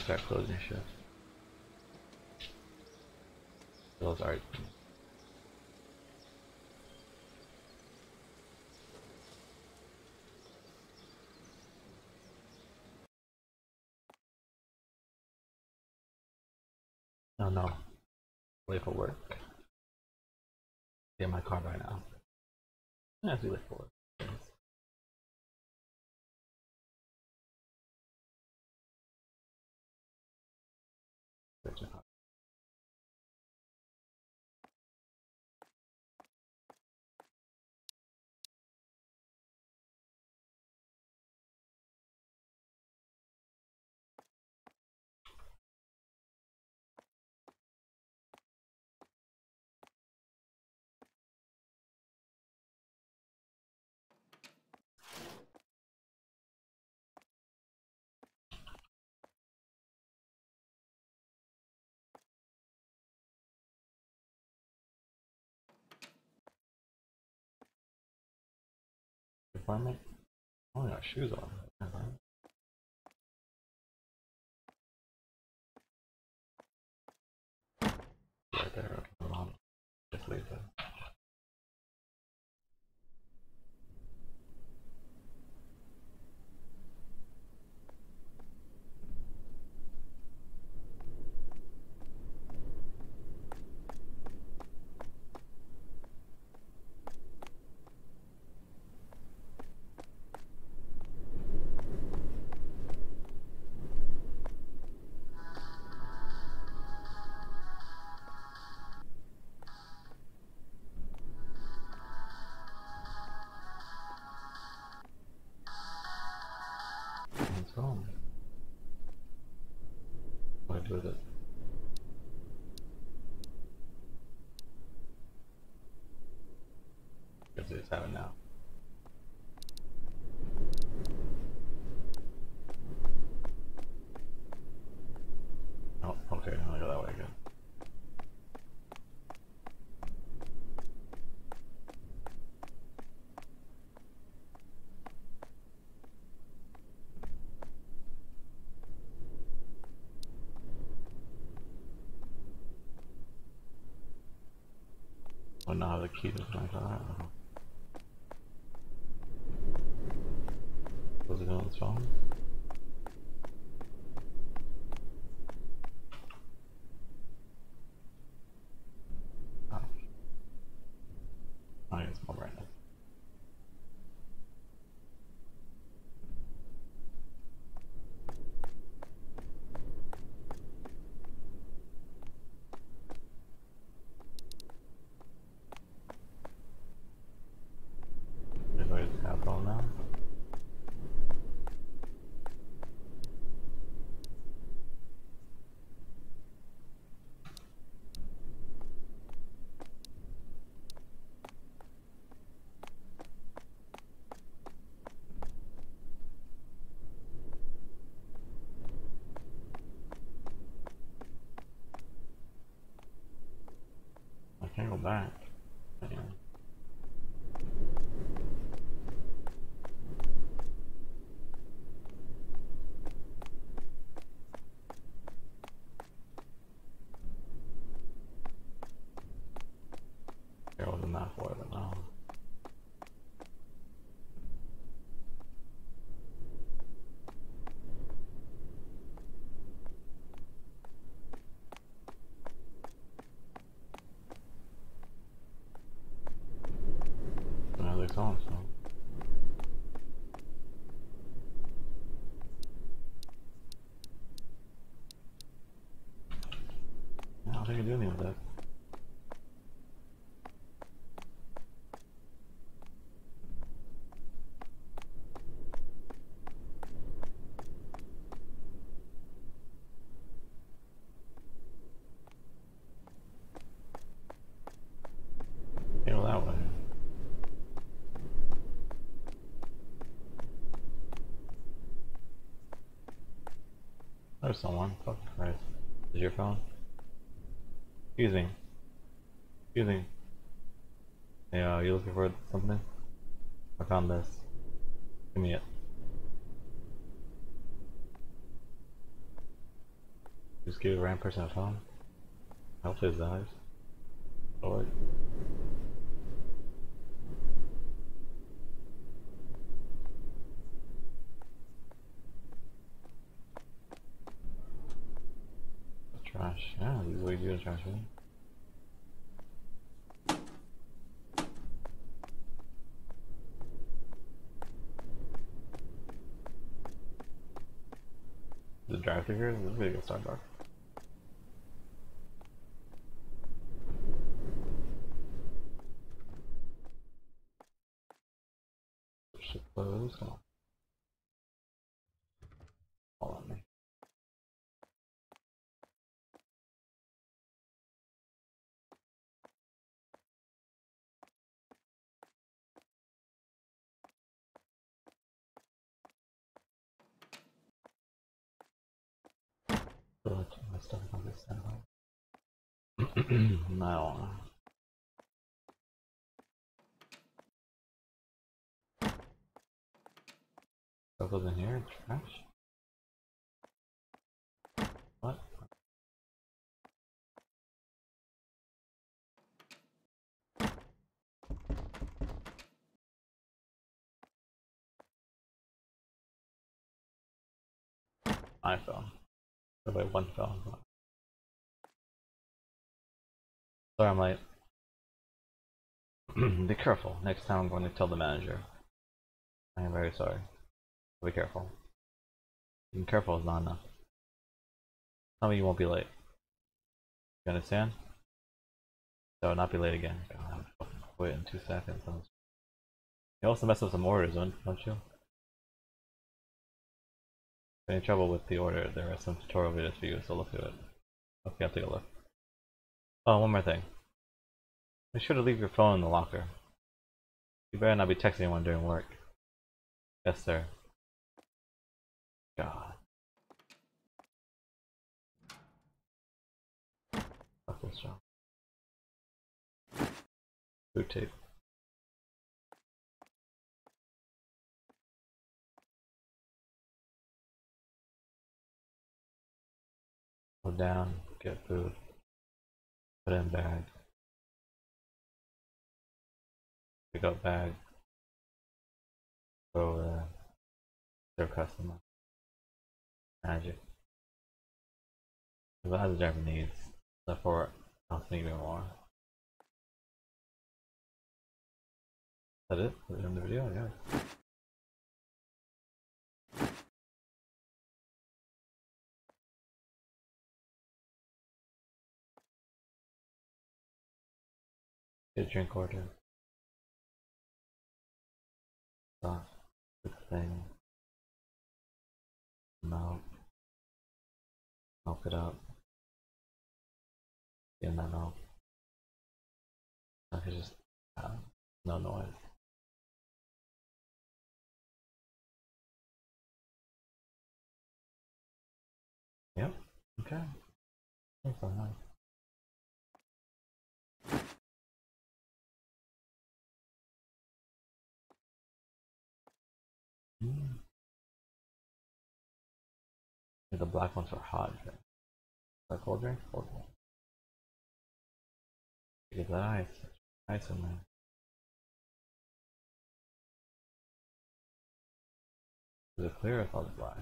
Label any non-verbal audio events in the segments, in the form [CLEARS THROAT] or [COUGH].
start closing shit. Those are Apartment? Oh, I got shoes on. What I do with it? Guess they just have it now. Oh, okay, I'll go that way again. Know how the key to my car. Was it on its? Oh. I guess more right now. Everybody's got phone now. I can't go back. Damn. There was a map for it, but no. Now I don't think I do anything with that. Can't go that way. There's someone. Fuck Christ. Is your phone? Excuse me. Excuse me. Hey, uh, you looking for something? I found this. Give me it. Just give a random person a phone. Hopefully it dies. Or trash. Yeah, this is what you do in trash, right? The drive through here? This is a. Should close. Come on. Follow me. But my stuff on this side. no. Stuff was in Trash? What? I fell. Wait, one fell. Sorry I'm late. [CLEARS THROAT] Be careful. Next time I'm going to tell the manager. I am very sorry. Be careful. Being careful enough. Tell me you won't be late. You understand? So not be late again. I'll quit in two seconds. You also mess up some orders, don't don't you? any trouble with the order, there are some tutorial videos for you, so look at it. Okay, I'll take a look. Oh, one more thing. Make sure to leave your phone in the locker. You better not be texting anyone during work. Yes, sir. God. This job. Boot tape. Go down, get food, put in bag, pick up bag, go over there, serve customer, magic. Because as a Japanese, therefore think even more. That it? It in the video? Yeah. A drink order. Sauce. Good thing. Milk. Milk it up. In that milk. I could just have no noise. Yep. Okay. That's all nice. The black ones are hot that cold drink? Cold drink. At that ice. Ice in there. Is it clear? I thought it was black.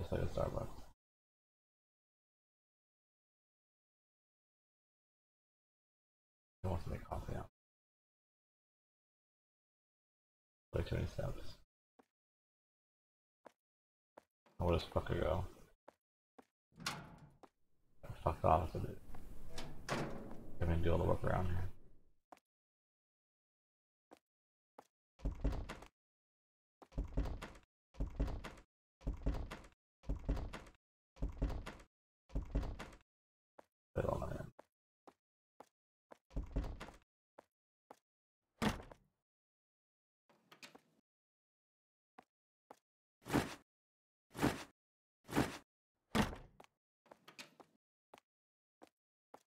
Just like a Starbucks. Wants to make Like 20 steps. Where does fucker go? Fuck off with it. I'm gonna do all the work around here. Put it on my end.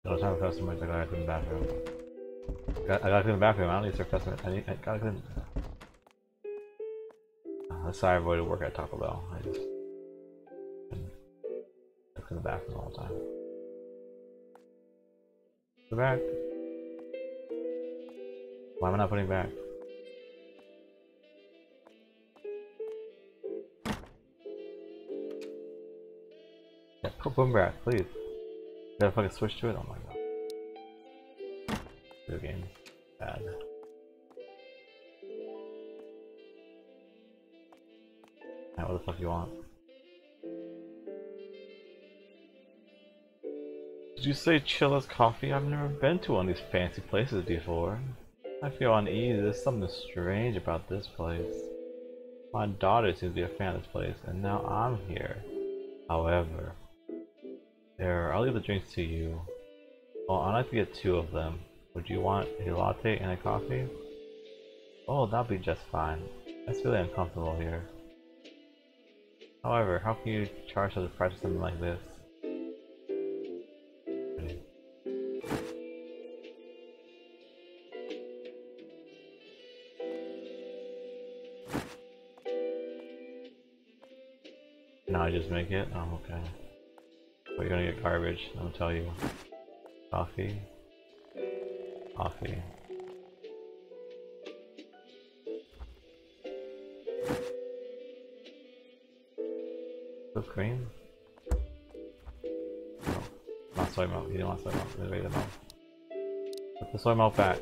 No time for customers, I gotta clean the bathroom. I gotta clean the bathroom, I don't need to serve customers. I, need, I gotta clean. Uh, that's how I avoided work at Taco Bell. I just look in the bathroom all the time. Go back. Why am I not putting back? Yeah, put boom back, please. Gotta fucking switch to it? Oh my god. Video game. Bad. Now what the fuck you want? Did you say Chilla's Coffee? I've never been to one of these fancy places before. I feel uneasy. There's something strange about this place. My daughter seems to be a fan of this place, and now I'm here. However, there, I'll leave the drinks to you. Well, I'd like to get two of them. Would you want a latte and a coffee? Oh, that'll be just fine. It's really uncomfortable here. However, how can you charge such a price for something like this? Now I just make it? Oh, okay. You're gonna get garbage, I'll tell you. Coffee. Coffee. Whipped cream? No. Not soy milk. You didn't want soy milk. Milk. Put the soy milk back.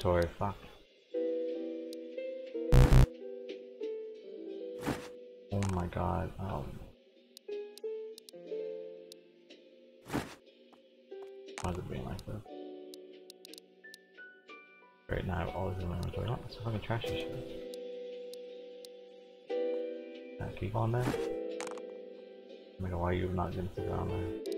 Inventory. Fuck. Oh my god. Um. Why is it being like this? Right now I have all this in my inventory. Oh, it's fucking trash this shit. Yeah, keep on there. Oh my god, why are you not gonna stick around there?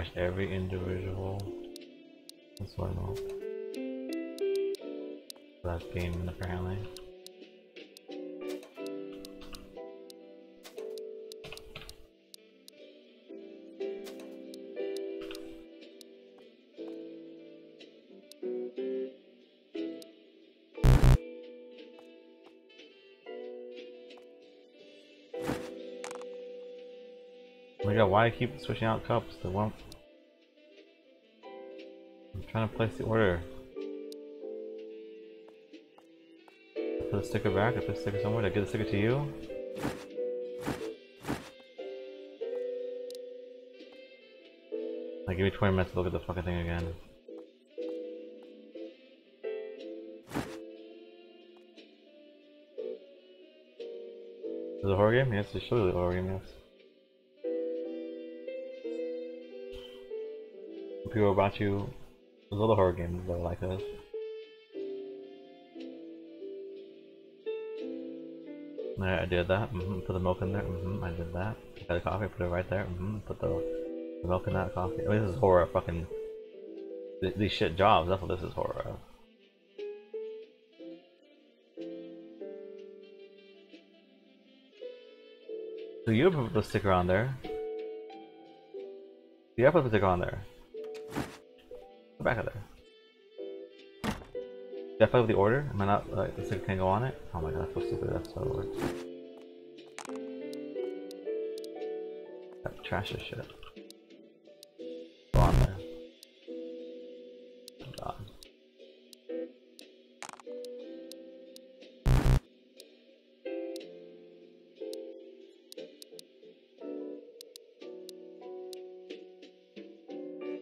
Trash every individual. That's I know. That's gaming apparently. God, why keep switching out cups? The one I'm trying to place the order. Put the sticker back, I put the sticker somewhere, did I get the sticker to you? Like give me 20 minutes to look at the fucking thing again. Is it a horror game? Yes, it's surely a horror game, yes. People about you there's other horror games that are like this. Alright, I did that. Mm -hmm. Put the milk in there. Mm -hmm. I did that. Got the coffee, put it right there. Mm -hmm. Put the, the, milk in that coffee. I mean, this is horror. Fucking th these shit jobs. That's what this is horror. So you put the sticker on there. Yeah, put the sticker on there. step out of the order? Am I not, like, the thing can go on it? Oh my god, I feel stupid, that's how it works. That trash is shit. Go on there. God.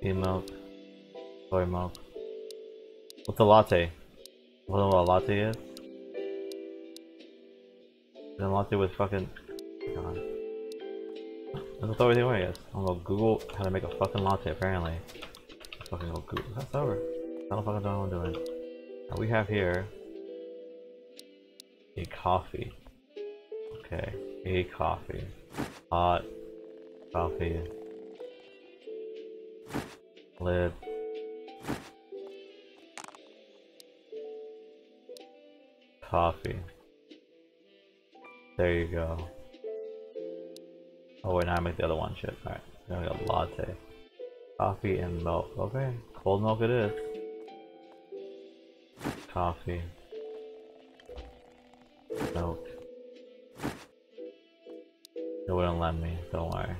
Bee milk. Milk. What's a latte? A latte is? A latte with fucking... God. That's the only way is. I'm gonna Google how to make a fucking latte apparently. Let's fucking go Google. That's over. I don't fucking know what I'm doing. Now we have here a coffee. Okay, a coffee. Hot coffee. Lid. Coffee. There you go. Oh wait, now I make the other one. Shit. Alright, now we got latte. Coffee and milk. Okay, cold milk it is. Coffee. Milk. It wouldn't let me, don't worry.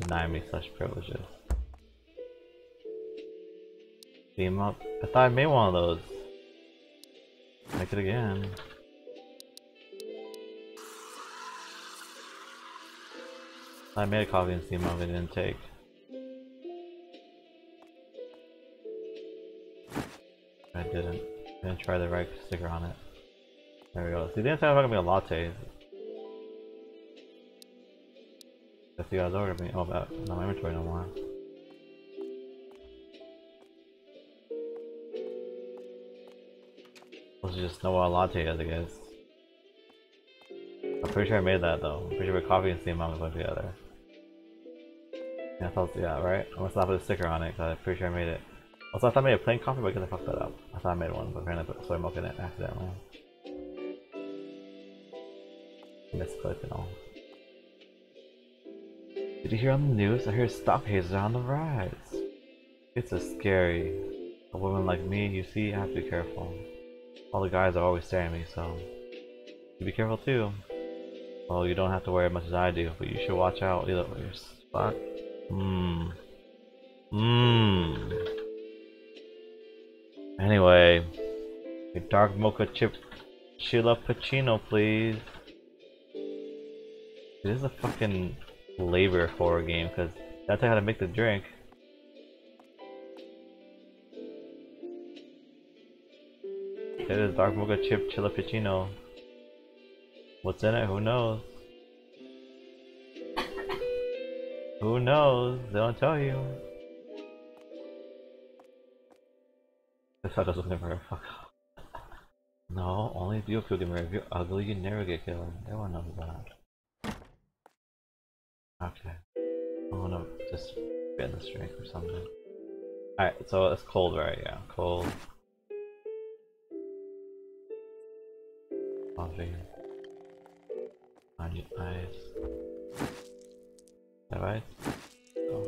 Deny me such privileges. Steam up. I thought I made one of those. Make it again. I made a coffee and steam up, it didn't take. I didn't. I didn't try the right sticker on it. There we go. See, the inside I'm gonna be a latte. If you guys ordered me, oh, uh, about not my inventory no more. Let's just know what a latte is, I guess. I'm pretty sure I made that though. I'm pretty sure coffee and steam milk put together. Yeah, I thought, yeah, right? I must not put a sticker on it because I'm pretty sure I made it. Also, I thought I made a plain coffee, but because I fucked that up. I thought I made one, but apparently I put soy milk in it accidentally. Misclick and all. Did you hear on the news? I hear stock hazers are on the rise. It's a scary. A woman like me, you see, I have to be careful. All the guys are always staring at me, so you be careful too. Well, you don't have to worry as much as I do, but you should watch out either way. Spot. Mmm. Mmm. Anyway, a dark mocha chip chilappuccino, please. This is a fucking labor horror game because that's how to make the drink. It is dark mocha chip chilappuccino. What's in it? Who knows? [LAUGHS] Who knows? They don't tell you. The is looking for a fuck. No, only if you feel gamer. If you're ugly, you never get killed. Everyone knows that. Okay. I'm gonna just bend the strength or something. Alright, so it's cold, right? Yeah, cold. Coffee. I need ice. Have ice? Oh.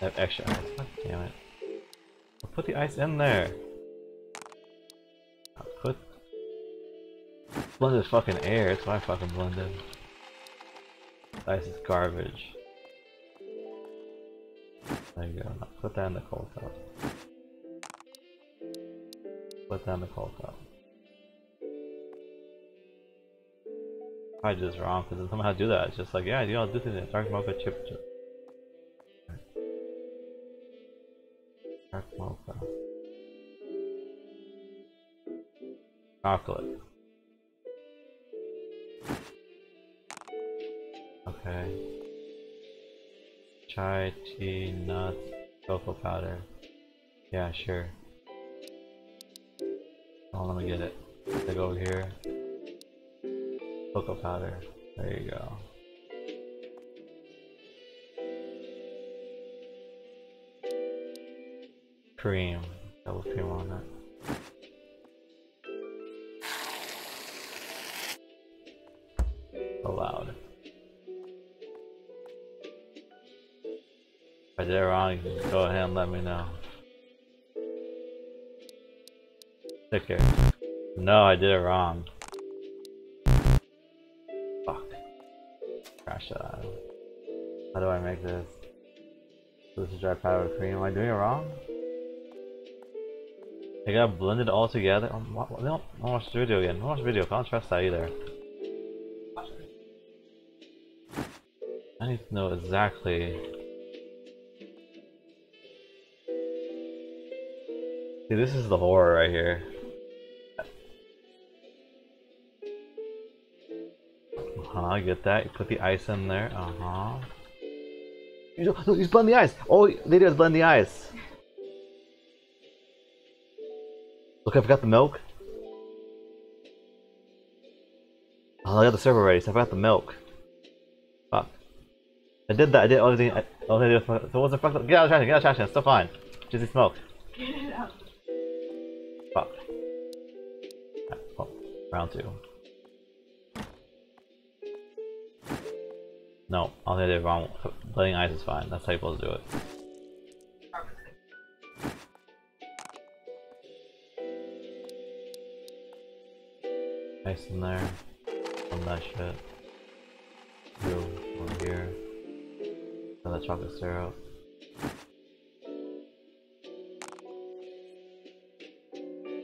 I have extra ice. God damn it. I'll put the ice in there. I'll put blended fucking air, it's my fucking blended. Ice is garbage. There you go. Now put that in the cold cup. Cold cup. I just wrong because somehow do that. It's just like, yeah, you know, this is it. Dark mocha chip chip. Dark mocha. Chocolate. Okay. Chai tea, nuts, cocoa powder. Yeah, sure. Oh, let me get it. Take over here. Cocoa powder. There you go. Cream. Double cream on. So loud. If it wrong, go ahead and let me know. Sticker. No, I did it wrong. Fuck. Crash that out. How do I make this? This is dry powder cream. Am I doing it wrong? They got blended all together. Um, don't watch the video again. Don't watch the video. I don't trust that either. I need to know exactly. See, this is the horror right here. Uh-huh, I get that. You put the ice in there. Uh-huh. You just blend the ice! Oh, they did blend the ice! Look, I forgot the milk. Oh, I got the server ready, so I forgot the milk. Fuck. I did that, I did everything. I, all I did was, so it wasn't fucked up. Get out of the trash, get out of the trash, it's still fine. Just the smoke. Get it out. Fuck. Oh, round two. No, all I did wrong. Blending ice is fine. That's how you're supposed to do it. Ice in there. On that shit. Two one here. Another chocolate syrup.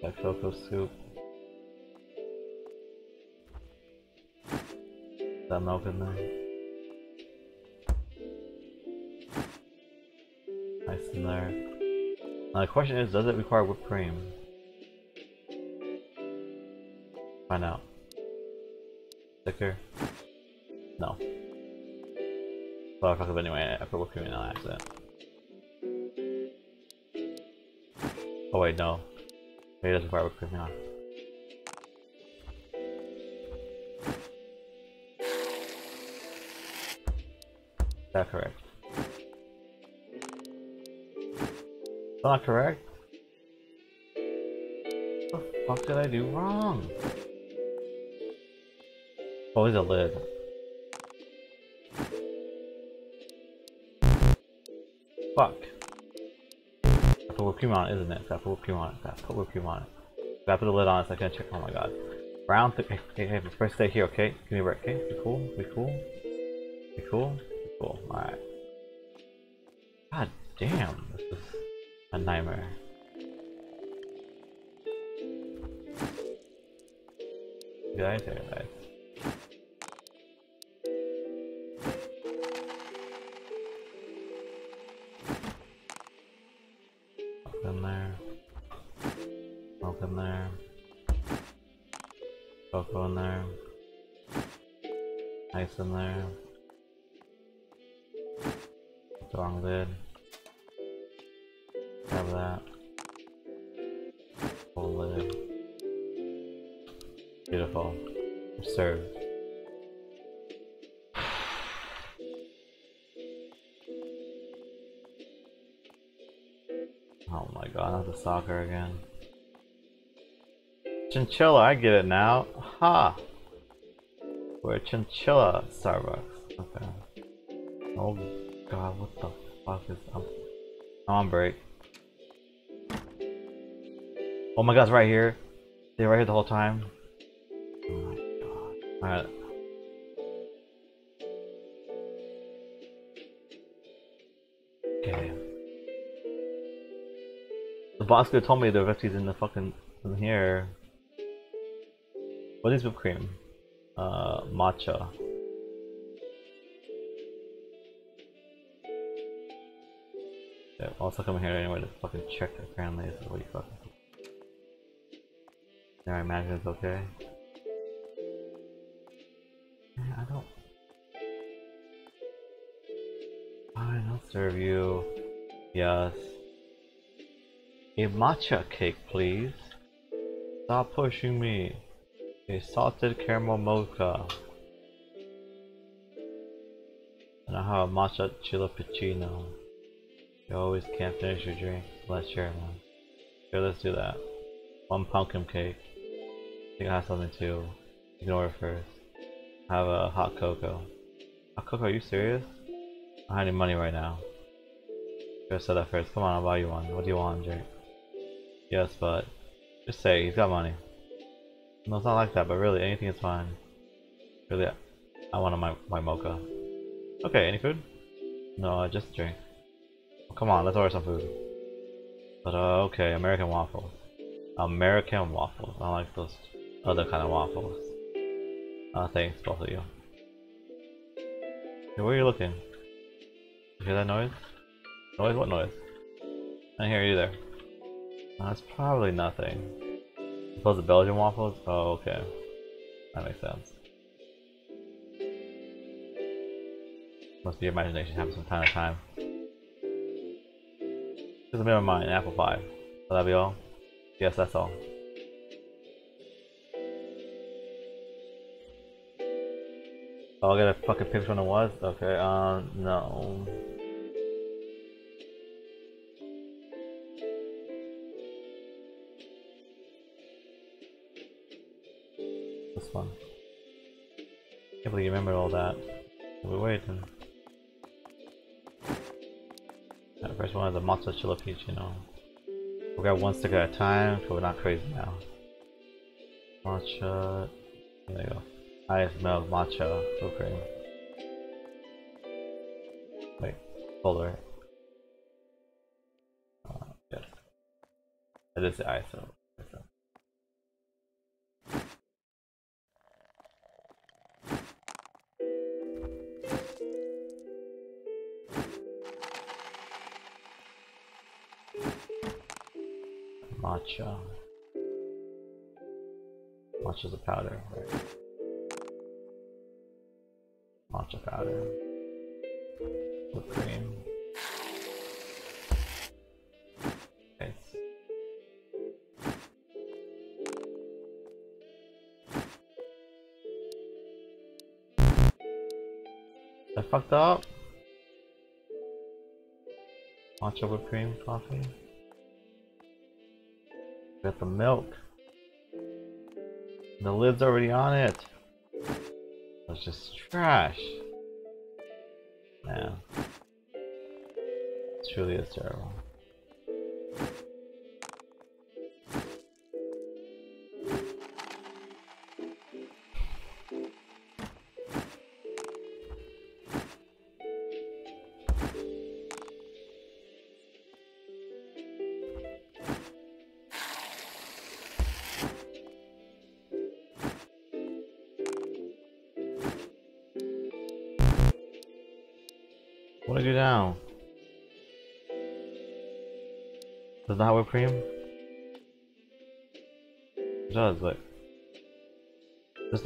That cocoa soup. That milk in there. There. Now the question is, does it require whipped cream? Find out. Sticker? No. But I fuck up anyway, I put whipped cream in on accident. Oh wait, no. Maybe it doesn't require whipped cream, yeah. That correct? Not correct? What the fuck did I do wrong? Oh, there's a lid. Fuck. I put whipped cream on it, isn't it? Gotta put whipped cream on it. Gotta put whipped cream on it. Gotta put the lid on it so I can check. Oh my god. Round th- hey, hey, hey, first stay here, okay? Give me a break, okay? Be cool, be cool. Be cool, be cool. Alright. God damn, this soccer again. Chinchilla, I get it now. Ha! We're Chinchilla Starbucks. Okay. Oh god, what the fuck is I'm, on break. Oh my god, it's right here. They're right here the whole time. Oh my god. Alright. The boss could have told me the recipes in the fucking in here. What is whipped cream? Uh, matcha. Yeah, also come here anyway to fucking check apparently this is what you fucking Yeah, I imagine it's okay. I don't Fine, I'll serve you. Yes. A matcha cake, please. Stop pushing me. A salted caramel mocha. And I have a matcha chilappuccino. You always can't finish your drink. Let's share man. Sure, let's do that. One pumpkin cake. I think I have something too. Ignore order first. I have a hot cocoa. Hot cocoa, are you serious? I don't have any money right now. Have said that first. Come on, I'll buy you one. What do you want, Jake? Yes, but just say he's got money. No, it's not like that, but really, anything is fine. Really, I want my my mocha. Okay, any food? No, just drink. Oh, come on, let's order some food. But uh, okay, American waffles. American waffles. I like those other kind of waffles. Uh, thanks, both of you. Hey, where are you looking? You hear that noise? Noise? What noise? I hear you Uh, that's probably nothing. Suppose the Belgian waffles? Oh, okay. That makes sense. Must be imagination having some time to time. Just of mine, apple pie. Will that be all? Yes, that's all. Oh, I'll get a fucking picture when it was? Okay, um, no. One. Can't believe you remembered all that. We're waiting. The first one is a matcha chilappuccino. We got one stick at a time, so we're not crazy now. Matcha. There you go. I smell matcha cream. Wait, it. Uh, yes. It is the ISO. Powder? Matcha powder. Whipped cream. Nice. I fucked up. Matcha whipped cream coffee. Got the milk. The lid's already on it. That's just trash. Man. It truly is terrible.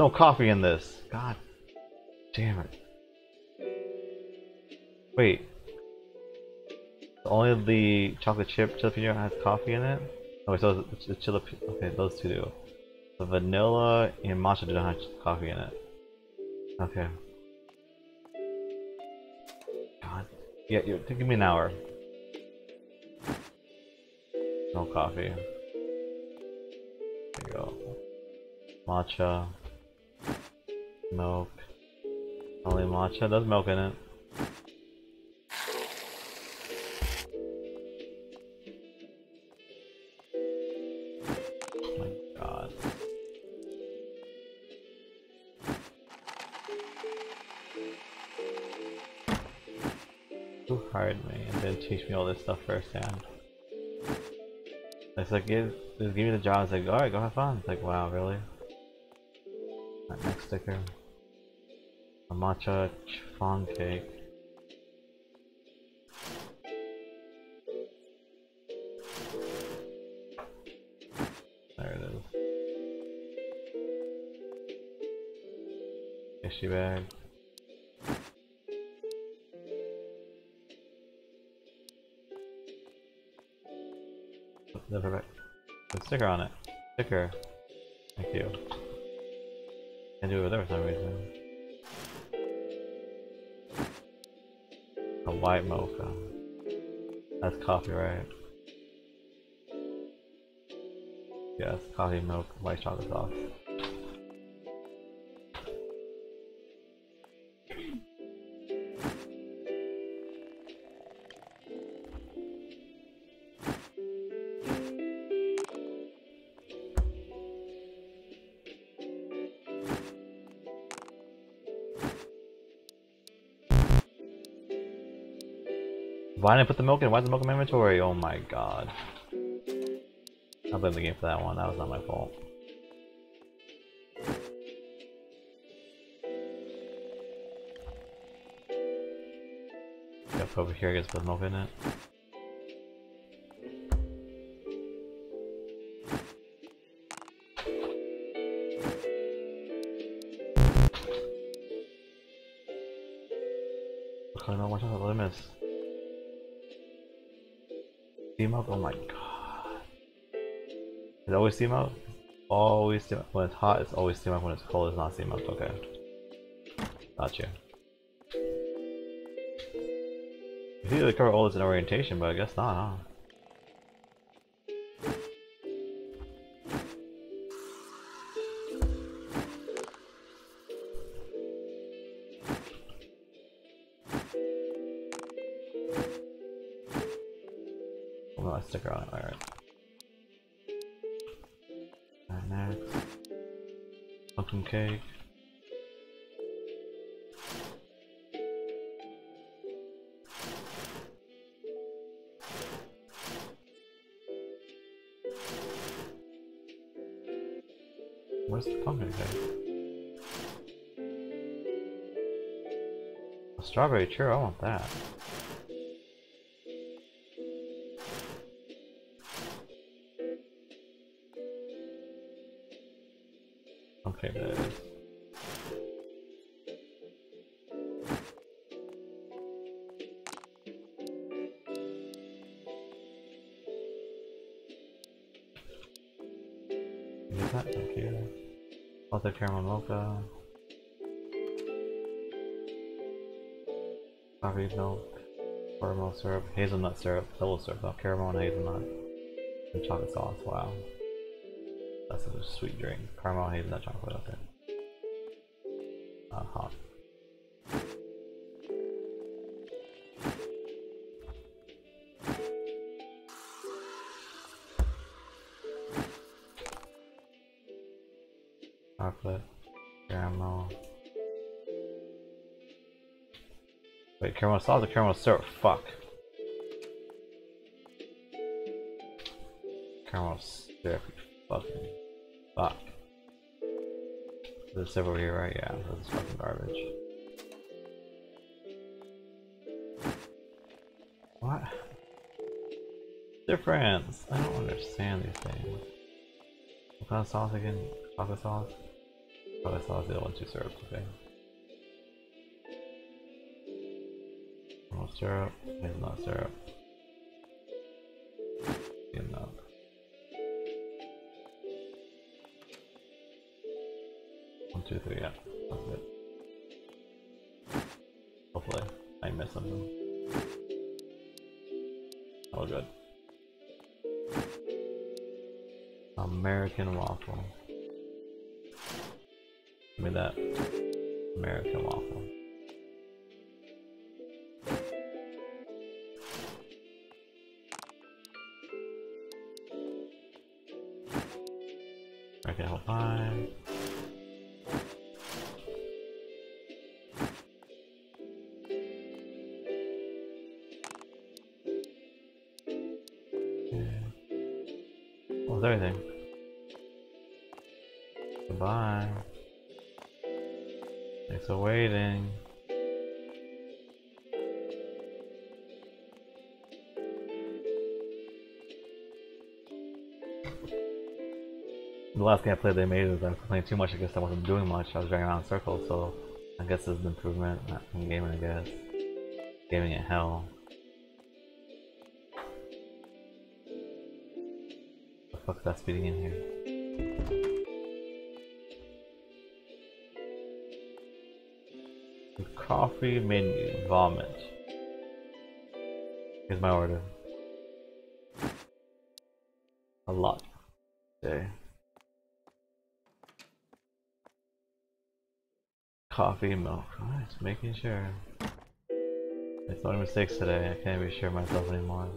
No coffee in this. God damn it. Wait. Only the chocolate chip jalapeno has coffee in it? Oh, so the jalapeno. Okay, those two do. The vanilla and matcha do not have coffee in it. Okay. God. Yeah, you're taking me an hour. No coffee. There you go. Matcha. Milk. Only matcha. There's milk in it. Oh my god. Who hired me and then teach me all this stuff firsthand? It's like, give, just give me the job. It's like, alright, go have fun. It's like, wow, really? That next sticker. Matcha chiffon cake. There it is. Issue bag. Never Put a sticker on it. Sticker. Thank you. Can't do it for some reason. A white mocha. That's coffee, right? Yes, coffee, milk, white chocolate sauce. Why didn't I put the milk in? Why is the milk in my inventory? Oh my god. I blame the game for that one. That was not my fault. Yep, over here I guess, put milk in it. Oh my god. Is it always steam up? Always steam. When it's hot, it's always steam up. When it's cold, it's not steam up. Okay. Gotcha. You see the cover all this in orientation, but I guess not, huh? Strawberry churro, I want that. Okay, there it is. Is that you? Also caramel mocha. Coffee milk, caramel syrup, hazelnut syrup, double syrup, oh, caramel and hazelnut, and chocolate sauce. Wow, that's a sweet drink. Caramel, hazelnut, chocolate. Okay. Sauce or caramel syrup? Fuck. Caramel syrup, fucking fuck. There's several here, right? Yeah, this is fucking garbage. What? Difference! I don't understand these things. What kind of sauce again? Chocolate sauce? Chocolate sauce, is the one, two syrup, okay. Syrup, hazelnut syrup. Enough. One, two, three, yeah. That's it. Hopefully, I missed something. Oh, good. American waffle. Give me that American waffle. Last game I played they made was I playing too much, I guess I wasn't doing much, I was running around in circles, so I guess this is an improvement in gaming I guess. Gaming in hell. The fuck's that speeding in here? The coffee made me vomit. Here's my order. Milk. Alright, making sure. It's no mistakes today. I can't be sure myself anymore.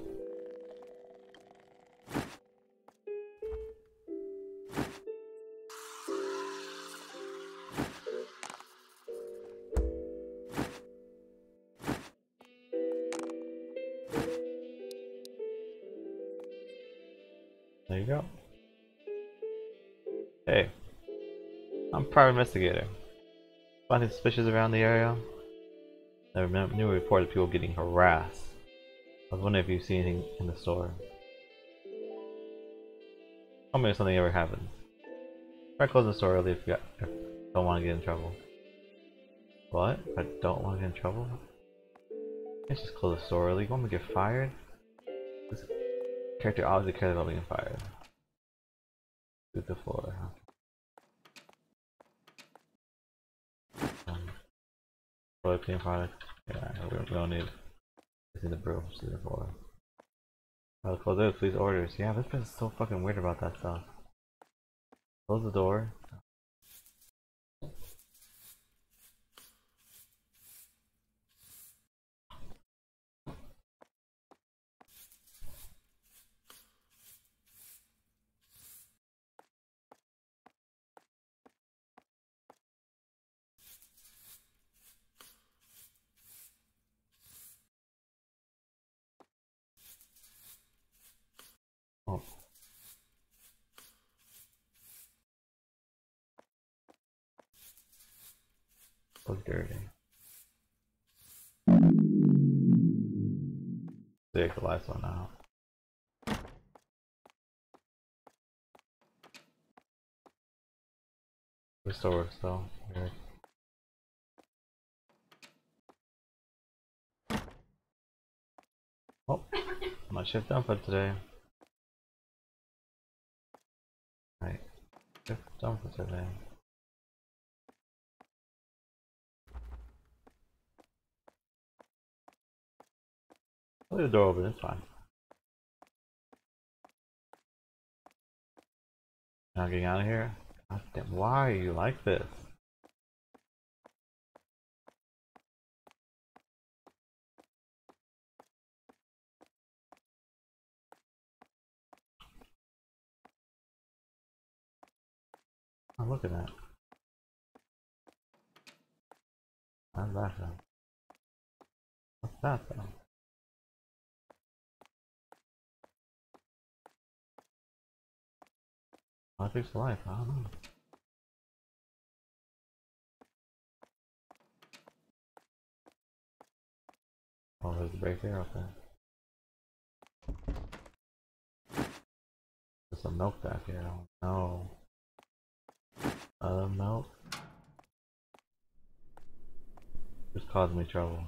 There you go. Hey, I'm private investigator. Finding suspicious around the area? There were new reports of people getting harassed. I was wondering if you see anything in the store. Tell me if something ever happens. Try close the store early if you if don't want to get in trouble. What? I don't want to get in trouble? Let's just close the store early. You want me to get fired? This character obviously cares about being fired. To the floor. Product. Yeah, we don't, need. This is the broom. To the floor. I'll close it. Please orders. Yeah, this person's so fucking weird about that stuff. Close the door. Take the last one out. Restore still. Weird. Oh, my shift done for today. Right. Shift for today. Leave the door open, it's fine. Now getting out of here? God damn, why are you like this? Oh, look at that. How's that? What's that? Fix life? I don't know. Oh, there's a break there, okay. There's some milk back here. Oh no. Other milk? Just causing me trouble.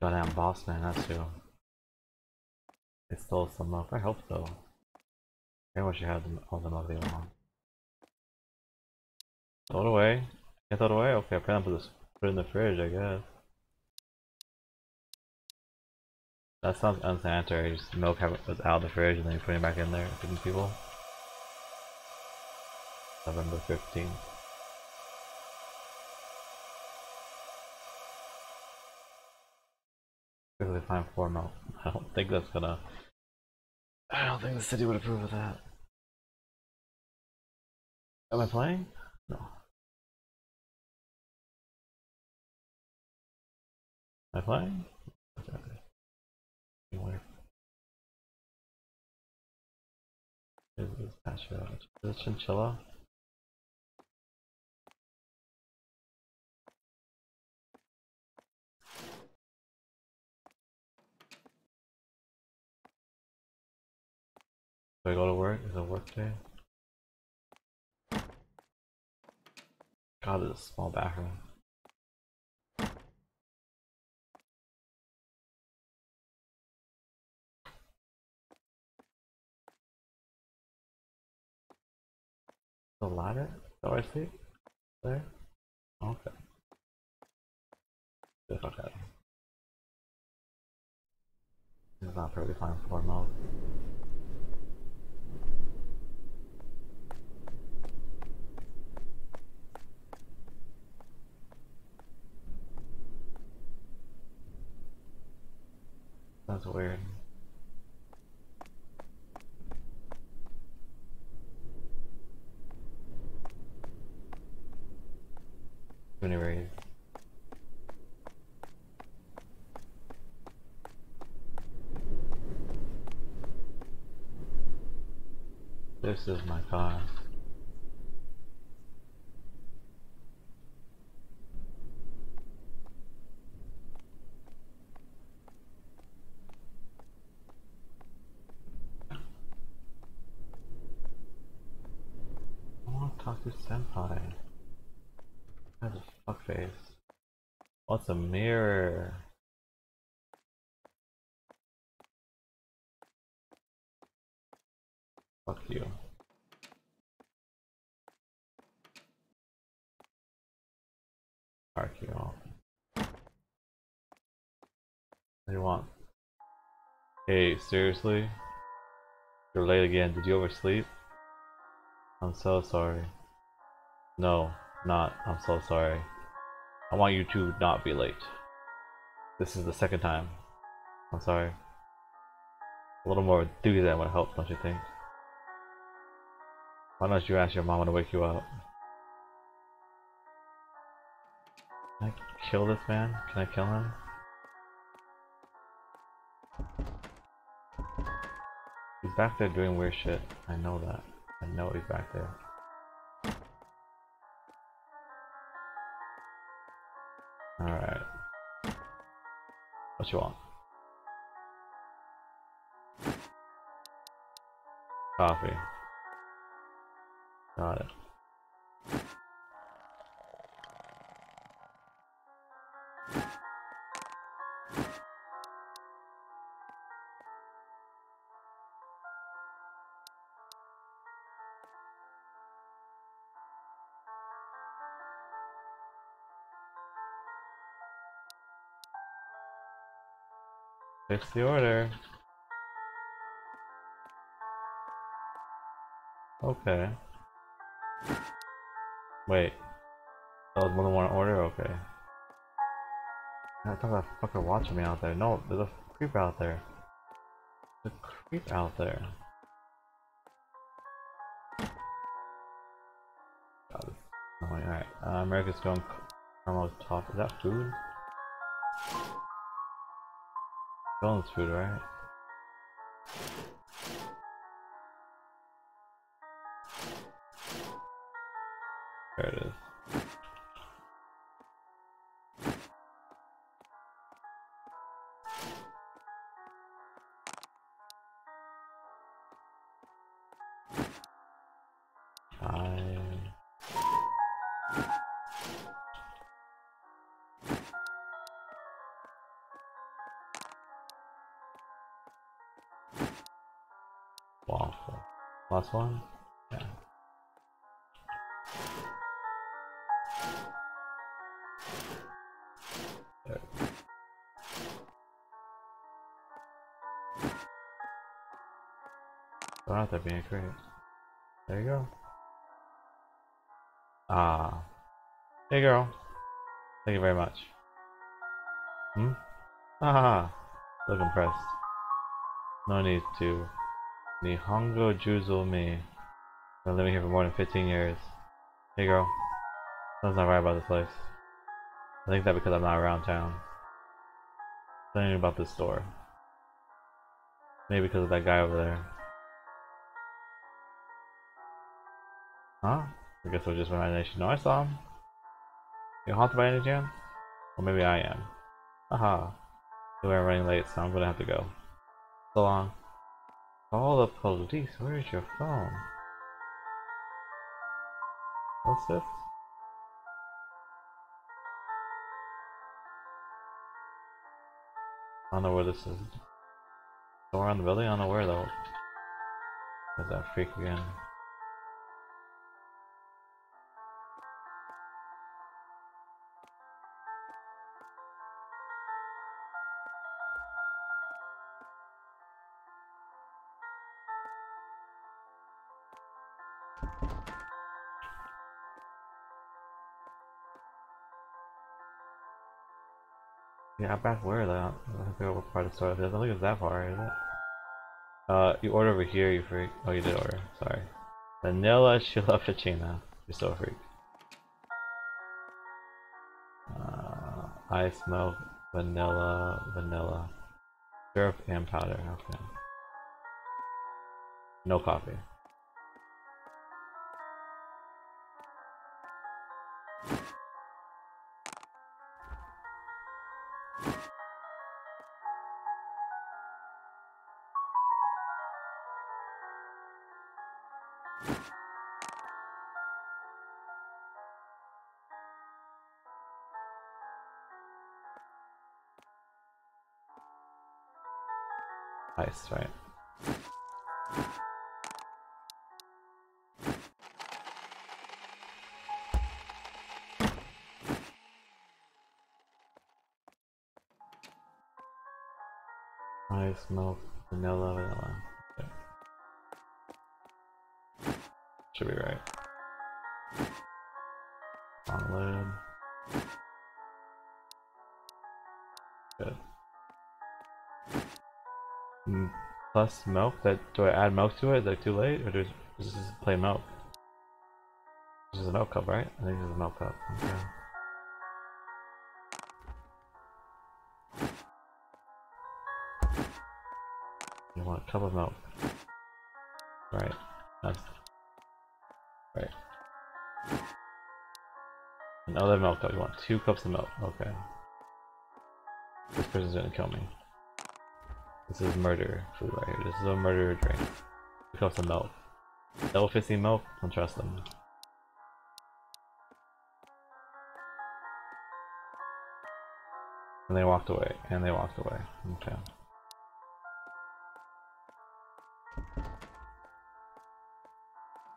Goddamn boss man, that's who. They stole some milk. I hope so. I wish you had them, all the they want. Throw it away. Can't throw it away? Okay, I plan to put it in the fridge, I guess. That sounds unsanitary. Just milk was out of the fridge and then you put it back in there, feeding people. November 15th. Quickly find four milk. I don't think that's gonna. I don't think the city would approve of that. Am I playing? No. Am I playing? Okay. Anyway. Is this pasture? Is it chinchilla? Do I go to work? Is it work day? God, is a small bathroom. The ladder? Oh, I see. There? Okay. Good, okay. This is not perfectly fine for mode. That's weird. Anyways. This is my car. To Senpai. That's a fuckface. What's a mirror? Fuck you. Park you off. What do you want? Hey, seriously? You're late again. Did you oversleep? I'm so sorry. No, not. I'm so sorry. I want you to not be late. This is the second time. I'm sorry. A little more enthusiasm would help, don't you think? Why don't you ask your mama to wake you up? Can I kill this man? Can I kill him? He's back there doing weird shit. I know that. I know he's back there. Coffee. Got it. Fix the order. Okay. Wait. That was more than one order? Okay. I thought that fucker watching me out there. No, there's a creep out there. There's a creep out there. God, is annoying. Alright, uh, America's going caramel top. Is that food? Villain's food, right? There it is. To. Nihongo Juzo me. Been living here for more than 15 years. Hey girl. Something's not right about this place. I think that because I'm not around town. Something about this store. Maybe because of that guy over there. Huh? I guess it was just my imagination. No, I saw him. You haunted by any chance? Or maybe I am. Aha. You are running late, so I'm gonna have to go. So long. Call the police. Where is your phone? What's this? I don't know where this is. Somewhere on the building? I don't know where though. There's that freak again. Yeah, back where though? I forgot what part of the store it is. I don't think it's that far, is it? Uh, you order over here, you freak. Oh, you did order. Sorry. Vanilla Chilappuccino. You're a freak. Uh, ice milk, vanilla, vanilla. Syrup and powder. Okay. No coffee. Nice, right? Nice milk, vanilla, vanilla. Should be right. On lid. Good. Mm, plus milk? That do I add milk to it? Is that too late, or does this is plain milk? This is a milk cup, right? I think this is a milk cup. Okay. You want a cup of milk. Right. That's Another milk cup. You want two cups of milk. Okay. This person's gonna kill me. This is murder food right here. This is a murder drink. Two cups of milk. Double fisting milk? Don't trust them. And they walked away. And they walked away. Okay.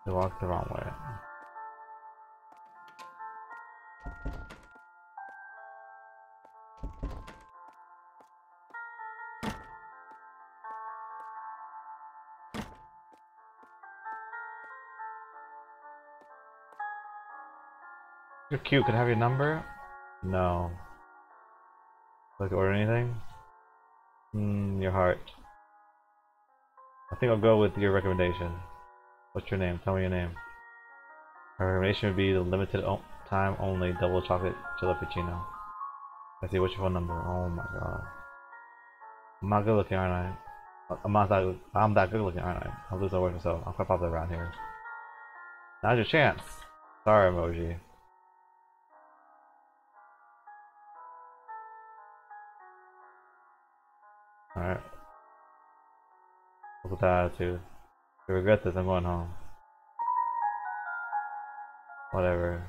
They walked the wrong way. You're cute. Can I have your number? No. Like order anything? Hmm, your heart. I think I'll go with your recommendation. What's your name? Tell me your name. Recommendation would be the limited time only double chocolate jalapeno. I see. What's your phone number? Oh my god. I'm not good looking, aren't I? I'm not that. I'm that good looking, aren't I? I'll lose my word so I'm quite popular around here. Now's your chance. Sorry, emoji. Alright. Look at that attitude. If you regret this, I'm going home. Whatever.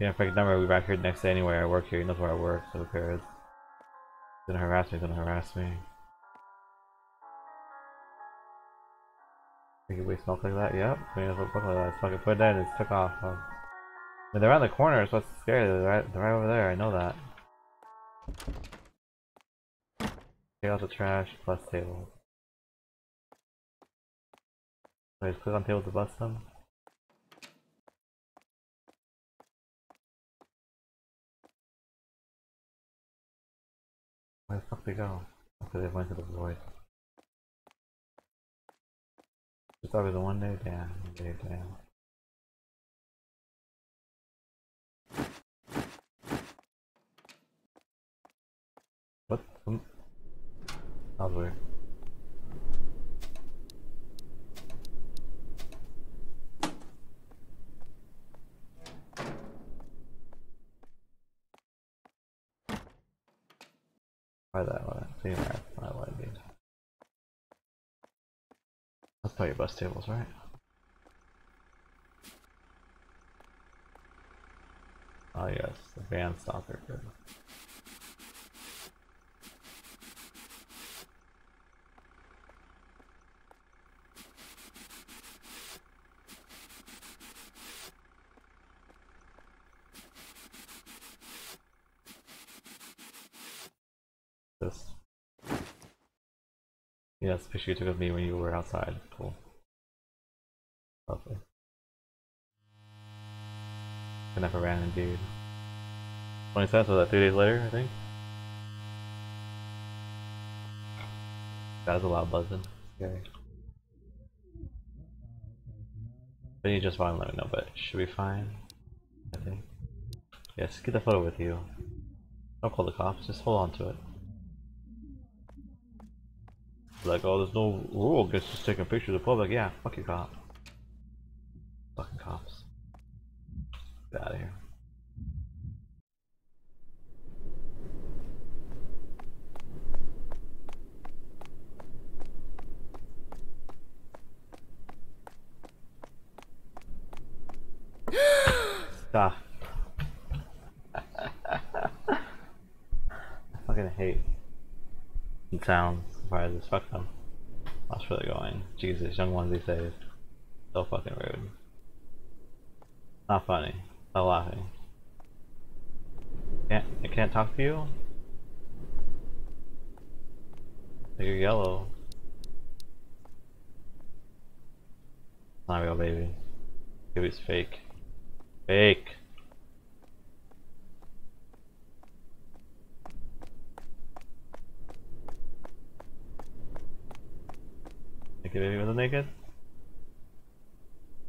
Yeah, perfect number, I'll be back here next day anyway. I work here, he knows where I work, so who cares? He's gonna harass me, he's gonna harass me. Think we smoke like that? Yep. I mean, look like that. It's fucking put it in, it's took off. I mean, they're around the corner, so what's scary? They're right, they're right over there, I know that. Take out the trash plus tables. Wait, click on tables to bust them. Where the fuck they go? Oh, okay, they went to the void. It's always a one day? Damn, day, damn. What? Um, weird. Try that one. See that. I like it. Play your bus tables, right? Oh yes, the van stalker. Good. This. Yes, picture you took of me when you were outside. Cool. Lovely. I never ran indeed. 20 cents was that three days later, I think? That was a loud buzzing. Scary. Then you just fine, let me know, but should be fine. I think. Yes, get the photo with you. Don't call the cops, just hold on to it like, oh, there's no rule against just taking pictures of public. Yeah, fuck you, cop. Fucking cops. Get out of here. Stop. [GASPS] Ah. [LAUGHS] I fucking hate sound. Fuck them. That's where they're going. Jesus, young ones these days. So fucking rude. Not funny. Not laughing. Can't I can't talk to you? You're yellow. Not real baby. Baby's fake. Fake. Naked baby was a naked?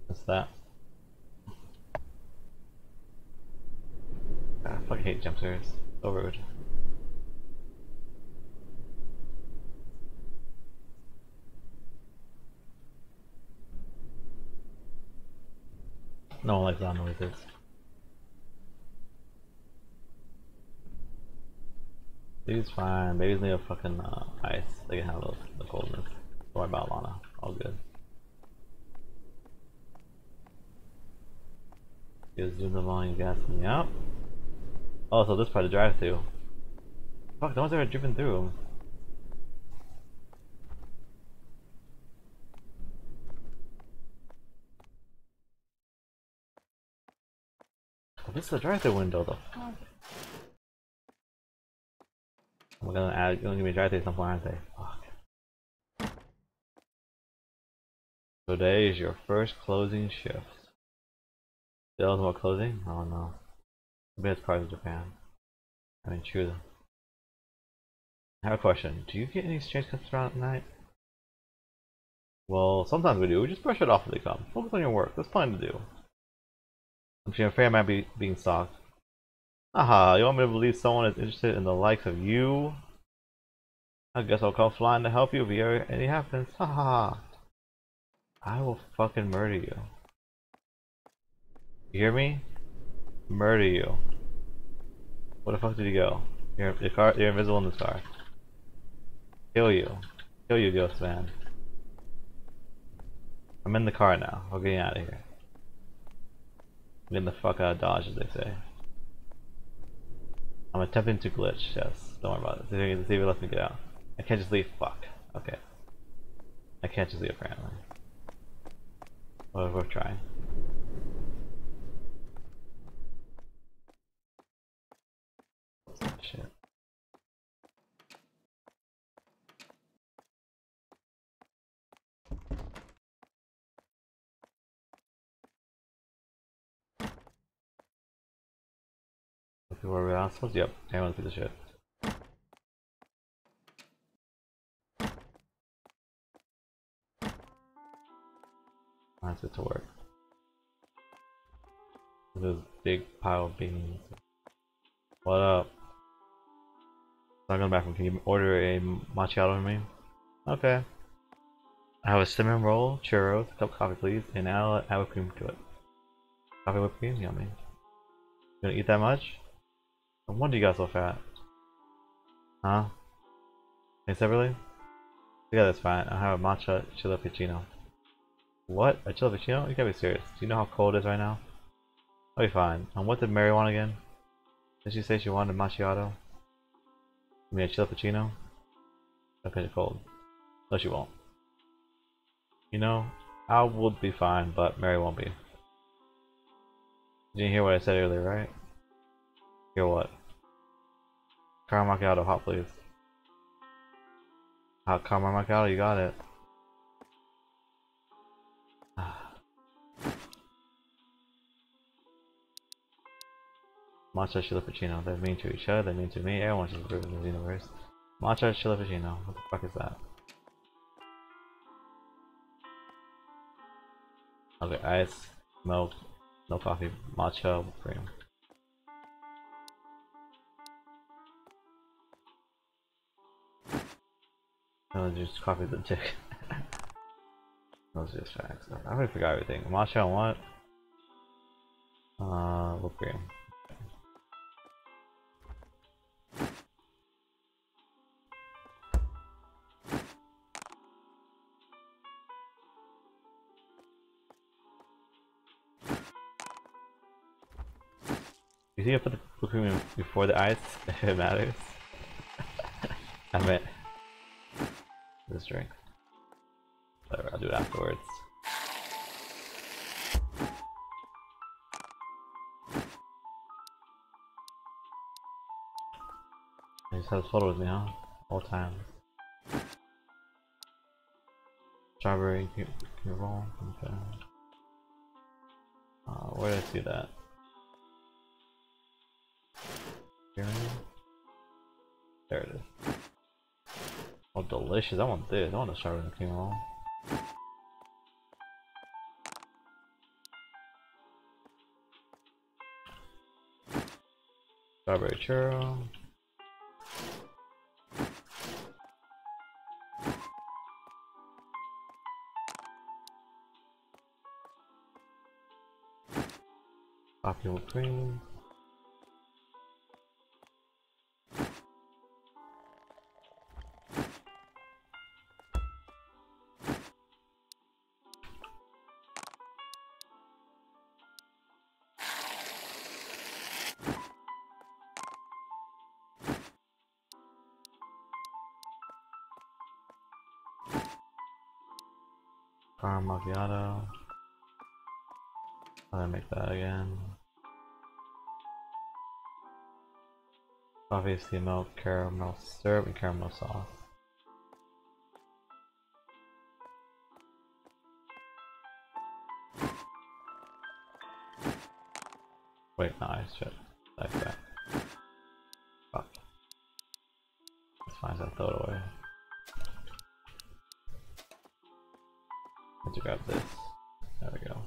What's that? Ah, I fucking hate jump scares. So rude. No one likes loud noises. Baby's fine. Baby's need a fucking uh, ice. They can handle the coldness. Worry about Lana. All good. Is doing the volume gas me out. Oh, so this part of drive through. Fuck, no one's ever driven through. Oh, this is the drive through window though. Oh. We're gonna add, gonna give me a drive through at some point, aren't they? Fuck. Today is your first closing shift. Still no closing? Oh no. The best cars in Japan. I mean, true. I have a question. Do you get any strange cups around at night? Well, sometimes we do. We just brush it off when they come. Focus on your work. That's plenty to do. I'm sure a fair might be being stalked. Aha, you want me to believe someone is interested in the likes of you? I guess I'll come flying to help you if anything happens. Haha. I will fucking murder you. You hear me? Murder you. Where the fuck did you go? You're, your car, you're invisible in this car. Kill you. Kill you, ghost man. I'm in the car now. We're getting out of here. Getting the fuck out of Dodge, as they say. I'm attempting to glitch, yes. Don't worry about it. See if, it lets me get out. I can't just leave. Fuck. Okay. I can't just leave, apparently. Well, we're trying. Shit. Where are we assholes? Yep, everyone's piece of shit. That's it to work. This big pile of beans. What up? I'm going back. Can you order a macchiato for me? Okay. I have a cinnamon roll, churros, a cup of coffee please, and I'll add whipped cream to it. Coffee whipped cream? Yummy. You gonna eat that much? No wonder you got so fat. Huh? Hey, separately? Yeah, that's fine. I have a matcha chilippuccino. What? A chilippuccino? You gotta be serious. Do you know how cold it is right now? I'll be fine. And what did Mary want again? Did she say she wanted a macchiato? You mean a chilippuccino? Okay, it's cold. No, she won't. You know, I would be fine, but Mary won't be. Didn't hear what I said earlier, right? Hear what? Caramel macchiato, hot please. Hot caramel macchiato, you got it. Matcha Chilippuccino. They mean to each other, they're mean to me. Everyone's just in this universe. Matcha Chilippuccino. What the fuck is that? Okay, ice, milk, no coffee, matcha, cream. No, just coffee the dick. [LAUGHS] Those are just facts. I already forgot everything. Matcha what? Uh, whipped cream. You see, I put the in before the ice if [LAUGHS] it matters. [LAUGHS] I meant this drink. Whatever, I'll do it afterwards. I just have a photo with me, huh? All time. Strawberry, can you roll? Okay. Uh, where did I see that? There it is. Oh, delicious. I want this. I want a strawberry cream roll. Strawberry churro. Coffee with cream. Caramel macchiato. I'll make that again. Obviously milk, caramel syrup, and caramel sauce. Let's grab this. There we go.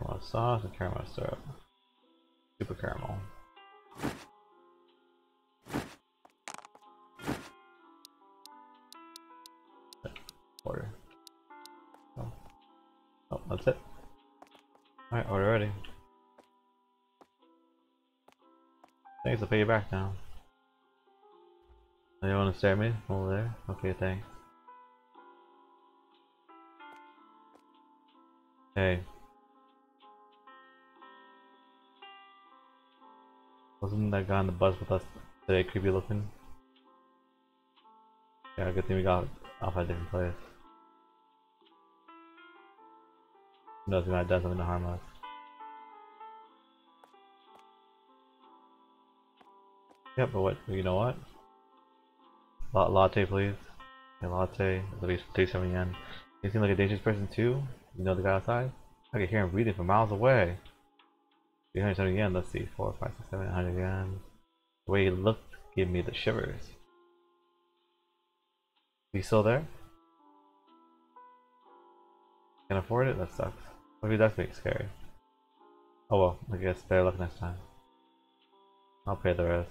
Caramel sauce and caramel syrup. Super caramel. Order. Oh. oh, that's it. Alright, order ready. Thanks, I'll pay you back now. You want to stare me over there? Okay, thanks. Hey. Wasn't that guy on the bus with us today creepy looking? Yeah, good thing we got off at a different place. Knows, he might have done something to harm us. Yeah, but what, you know what? La latte, please. A latte, at least 37 yen. You seem like a dangerous person too? You know the guy outside? I can hear him breathing from miles away. 370 yen, let's see, 4, 5, 6, 7, 100 yen. The way he looked gave me the shivers. He still there? Can afford it? That sucks. If he does scary? Oh well, I guess better luck next time. I'll pay the rest.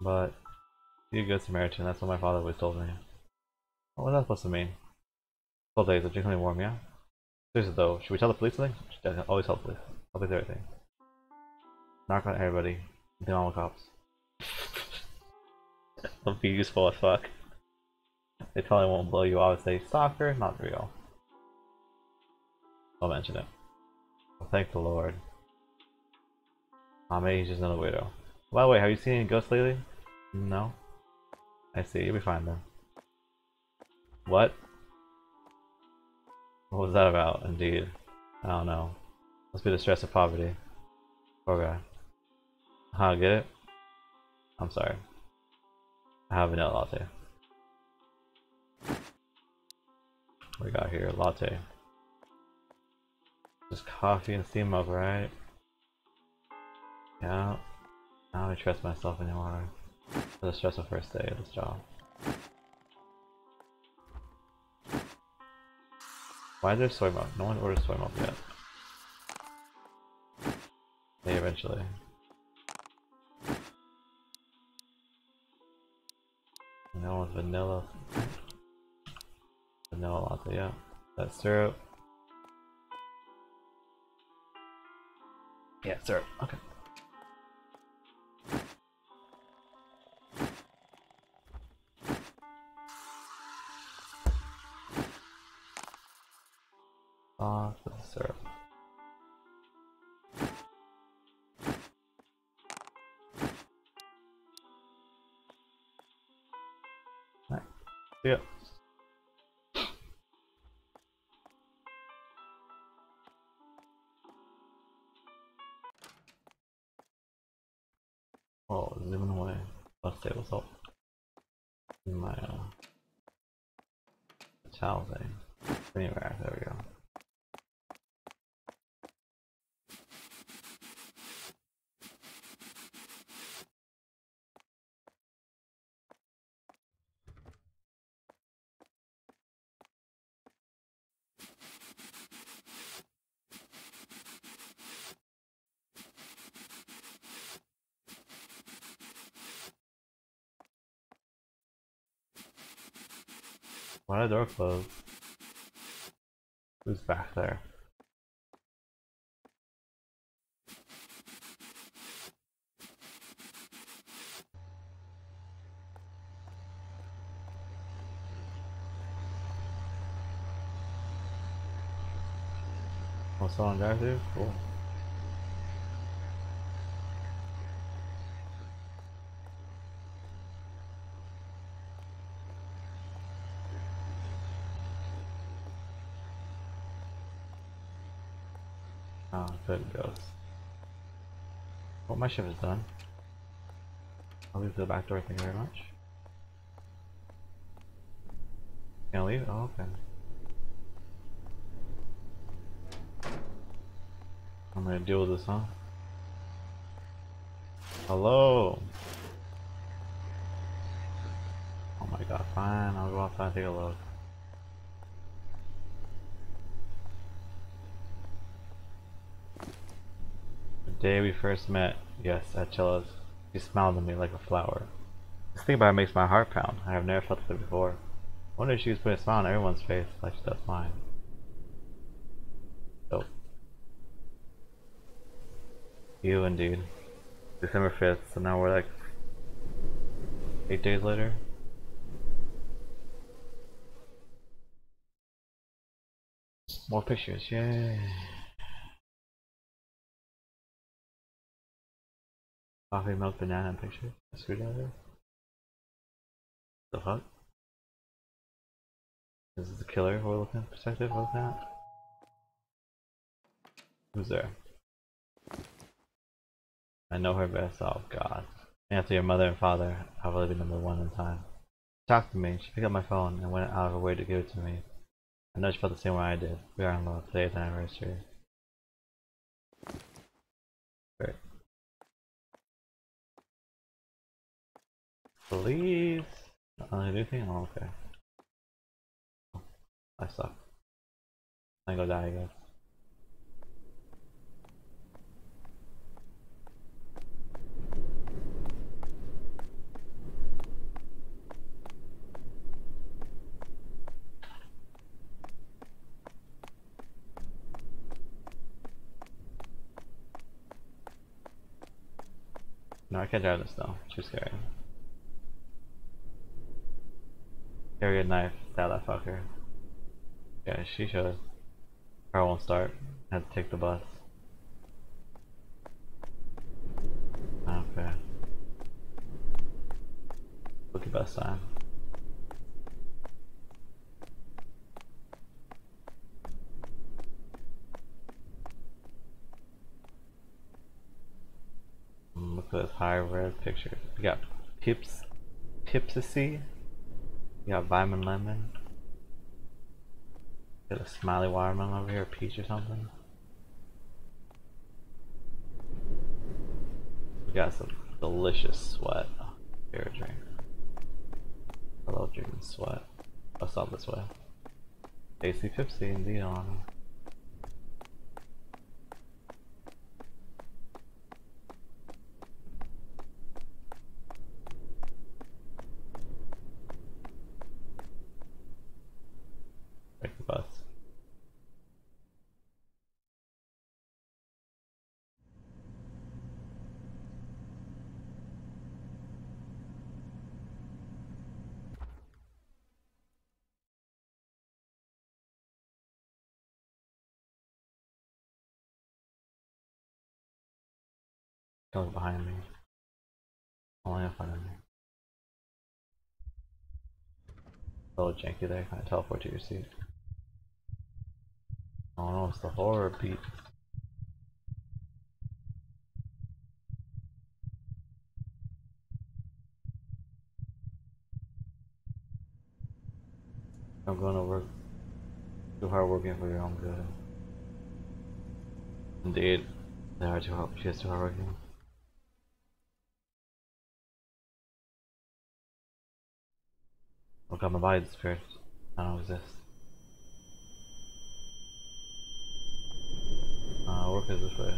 But, be a good Samaritan, that's what my father always told me. What was that supposed to mean? 12 days, of drinking warm, yeah? Seriously though, should we tell the police something? Should always tell the police. Tell police everything. Knock on everybody. All the cops. [LAUGHS] It'll be useful as fuck. They probably won't blow you off say, stalker, not real. I'll mention it. Well, thank the Lord. Oh, maybe he's just another weirdo. By the way, have you seen any ghosts lately? No? I see, you'll be fine then. What? What was that about, indeed? I don't know. Must be the stress of poverty. Okay. Huh, get it? I'm sorry. I have vanilla latte. What we got here? Latte. Just coffee and steam up, right? Yeah. I don't trust myself anymore. For the stressful first day of this job. Why is there soy milk? No one orders soy milk yet. They eventually. No one's vanilla. Vanilla latte, yeah. That syrup. Yeah, syrup. Okay. Syrup. Right. See Why did the door close? Who's back there? What's on drive through? Cool. Good goes. Well, my shift is done. I'll leave the back door, thank you very much. Can I leave? Oh, okay. I'm gonna deal with this, huh? Hello! Oh my god, fine, I'll go outside and take a look. Day we first met, yes, at Chilla's, she smiled at me like a flower. This thing about it makes my heart pound. I have never felt it before. I wonder if she was putting a smile on everyone's face like she does mine. Dope. You indeed. December 5th, so now we're like 8 days later. More pictures, yay! Coffee, milk, banana, pictures. A screwdriver. The fuck? This is the killer we're looking perspective, what's that? Who's there? I know her best, oh god. After your mother and father, I've be number one in time. She talked to me, she picked up my phone and went out of her way to give it to me. I know she felt the same way I did. We are in love. Today's anniversary. Great. Please? Uh, anything? Oh, okay. I suck. I go die, I guess. No, I can't drive this though. Too scary. Carry a knife. Stab that fucker. Yeah, she should. Car won't start. Had to take the bus. Okay. Look at bus time. Look at this high red picture. We got Pips, Pipsy. We got Vitamin Lemon. Got a smiley watermelon over here, a peach or something. We got some delicious sweat. Beer drink. I love drinking sweat. Let's stop this way. Tasty Pipsy indeed on. Take the bus. Comes behind me. Only in front of me. A little janky there, kind of teleport to your seat. Oh no, it's the horror beat. I'm gonna work too hard working for your own good. Indeed, they are too hard. She is too hard working. Look, my body disappeared. I don't exist. Uh, work is this way.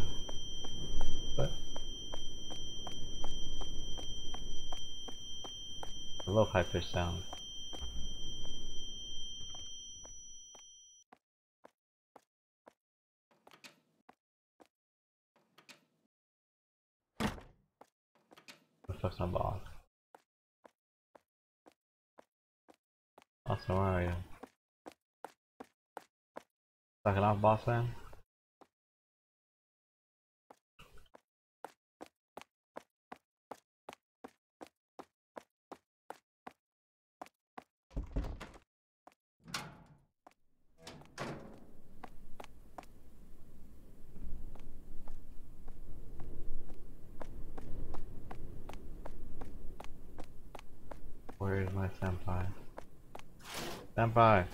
What? I love high pitch sounds. What the you? Sucking off, boss man? Where is my senpai? Senpai!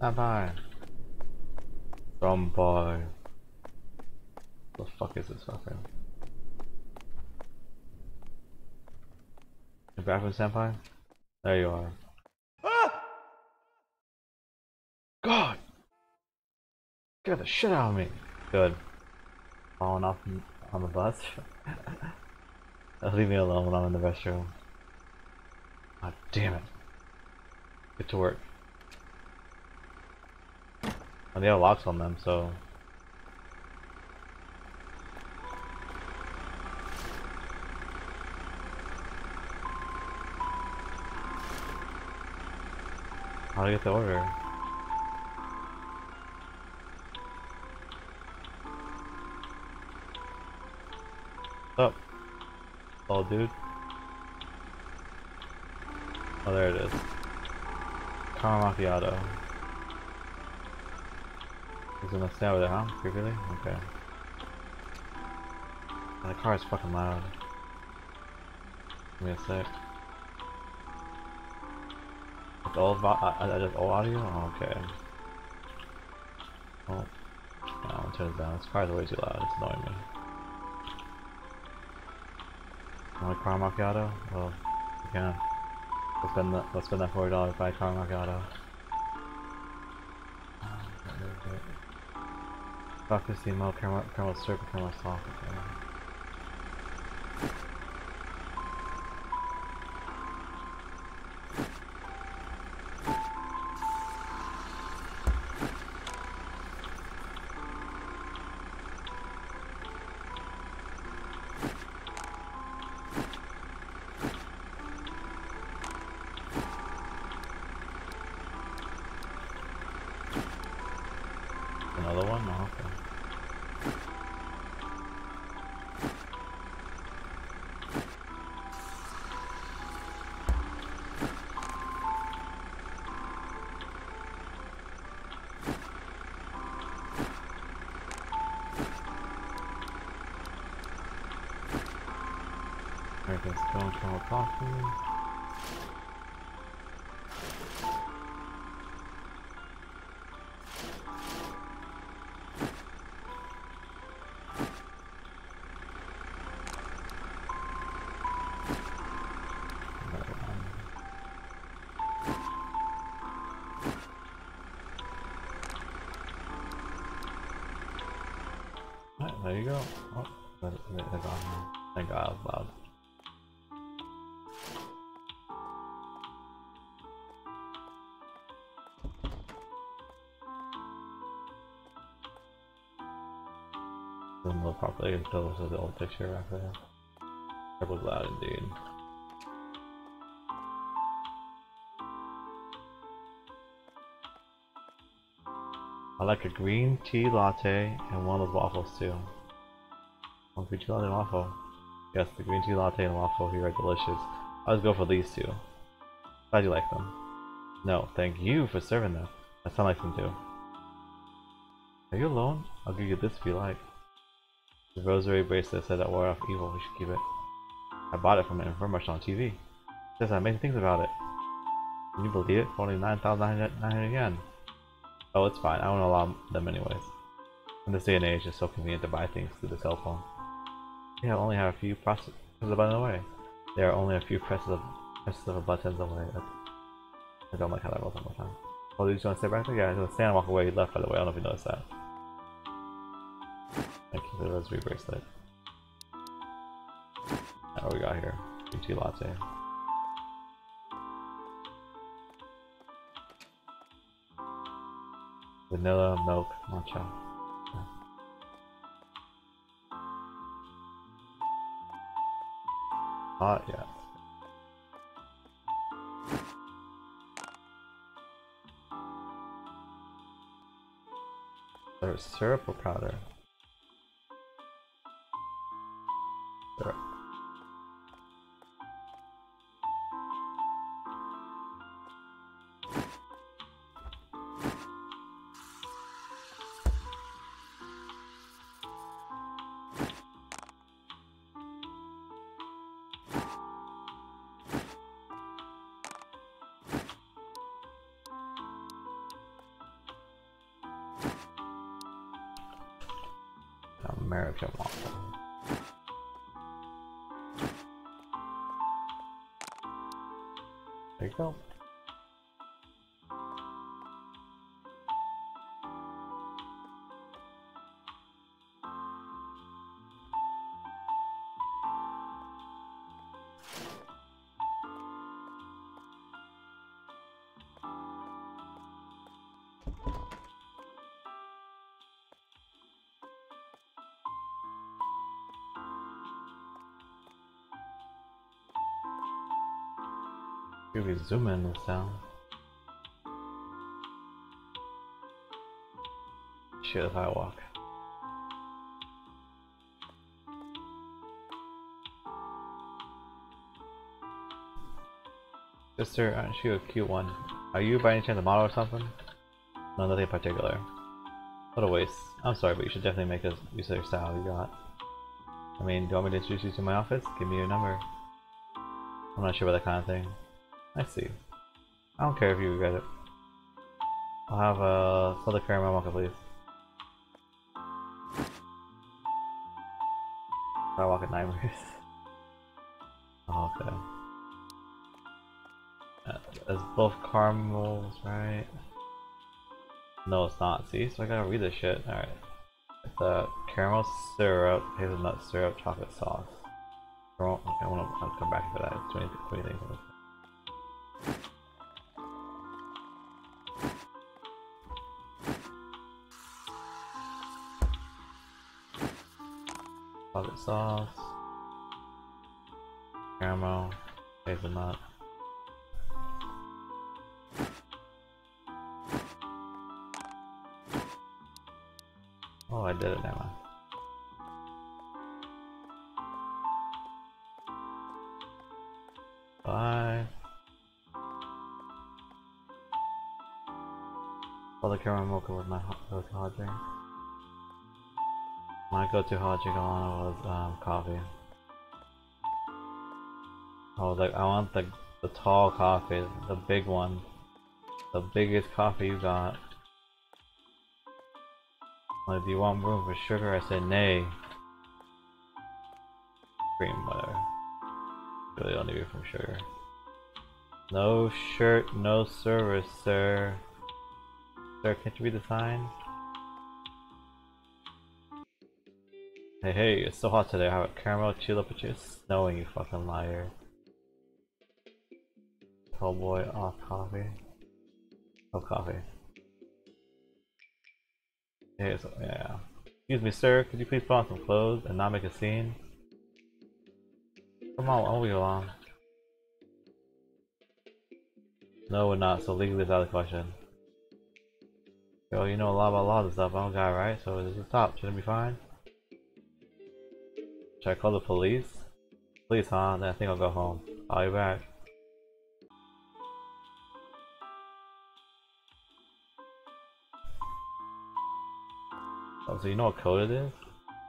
Senpai! Senpai! The fuck is this? You back from Senpai? There you are. Ah! God! Scared the shit out of me! Good. Falling off on the bus. [LAUGHS] Leave me alone when I'm in the restroom. God damn it. Get to work. Oh, they have locks on them, so. How do I get the order? Up? Oh, dude. Oh, there it is. Caramel macchiato. He's gonna stay over there, huh? Creepily? Okay. And the car is fucking loud. Give me a sec. It's vo I, just old audio? Oh, okay. Oh. Yeah, I'll turn it down. This car's way too loud. It's annoying me. Want a caramel macchiato? Well, you can. Let's spend that. Let's spend that forty dollars buy a caramel macchiato. Uh, Fuck this emo caramel caramel syrup caramel soft. Going from coffee. Alright, there you go. Oh, that, that, that's on here. Thank I properly until this is the old picture right there. That was loud indeed. I like a green tea latte and one of those waffles too. One green tea latte and waffle. Yes, the green tea latte and waffle here are delicious. I'll just go for these two. Glad you like them. No, thank you for serving them. I sound like them too. Are you alone? I'll give you this if you like. Rosary bracelet said that ward off evil, we should keep it. I bought it from an infomercial on TV. It says amazing things about it. Can you believe it? Only 9,900 yen. Oh, it's fine. I won't allow them anyways. In this day and age, it's so convenient to buy things through the cell phone. Yeah, I only have a few presses of the button away. There are only a few presses of, presses of buttons away. I don't like how that rolls all the time. Oh, did you want to stay back there? Yeah, he's gonna stand and walk away. Left, by the way. I don't know if you noticed that. For the rosary bracelet. What we got here? BT latte. Vanilla milk matcha. Hot, yeah. There's syrup or powder? Maybe zoom in this sound. Shit if I walk. Sister, aren't you a cute one? Are you by any chance a model or something? No, nothing in particular. What a waste. I'm sorry, but you should definitely make us use of your style you got. I mean, do you want me to introduce you to my office? Give me your number. I'm not sure about that kind of thing. I see. I don't care if you regret it. I'll have a Caramel Mocha, please. I walk at nightmares. [LAUGHS] oh, okay. Uh, it's both caramels, right? No, it's not. See, so I gotta read this shit. Alright. It's a caramel syrup, hazelnut syrup, chocolate sauce. I wanna come back to that. It's 20, 20 things. Chocolate sauce, caramel, hazelnut. Oh, I did it now. Caramel mocha was my was hot drink. My go-to hot drink on was um, coffee. I was like, I want the the tall coffee, the big one, the biggest coffee you got. Like, do you want room for sugar? I said nay. Cream, whatever. Really don't need it from sugar. No shirt, no service, sir. Can't you read the sign? Hey, hey, it's so hot today. I have a caramel chili but snowing, you fucking liar. Tall boy off coffee. Oh, coffee. Hey, yeah. Excuse me, sir. Could you please put on some clothes and not make a scene? Come on, I'll be along. No, we're not, so legally it's out of the question. Yo, you know a lot about laws and stuff, I'm a guy, right? So this is top, should it be fine? Should I call the police? Police, huh? Then I think I'll go home. I'll be back. Oh, so you know what code it is?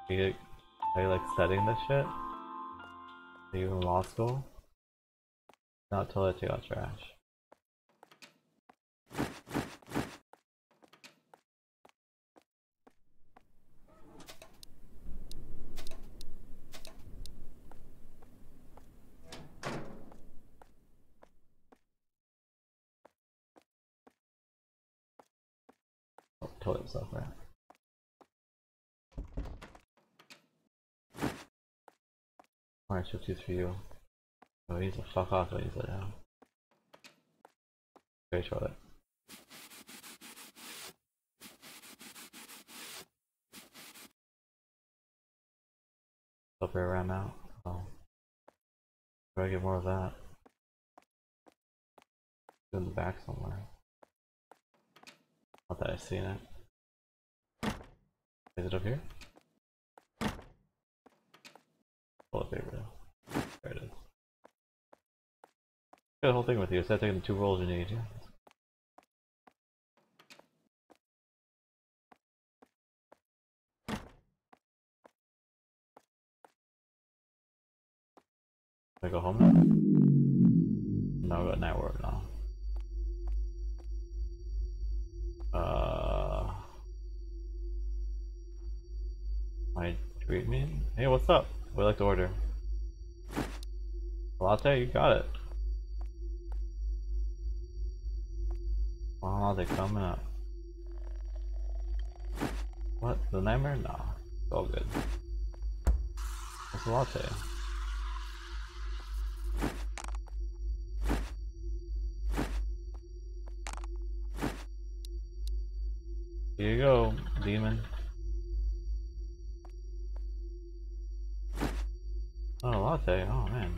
Are you, are you like studying this shit? Are you in law school? Not totally I take out trash. Oh, toilet stuff, right? Shift for you. Oh, he's a fuck off when he's let down. Okay, Charlotte. Up here around now. Oh. Try to get more of that. in the back somewhere. Not that I've seen it. Is it up here? Toilet paper. There it is. Got the whole thing with you. Instead of taking the two rolls you need, yeah. I go home now? No, we got network now. Uh, my tweet me. Hey, what's up? You like to order? Latte, you got it. Wow, they're coming up. What? The nightmare? Nah. It's all good. What's a latte? Here you go, demon. Oh, latte. Oh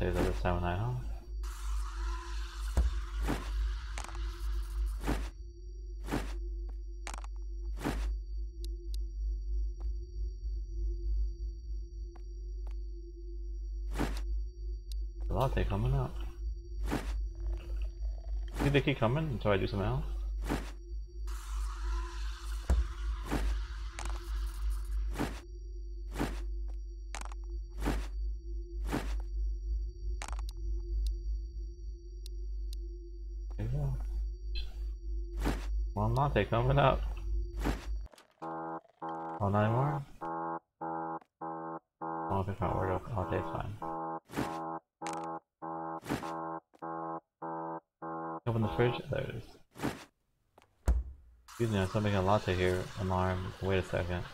At this time of night, huh? latte coming up. Think they keep coming until I do something else? Latte coming up. Oh, nine more? Oh, if I can't order a latte, fine. Open the fridge? There it is. Excuse me, I'm still making a latte here. Alarm. Wait a second.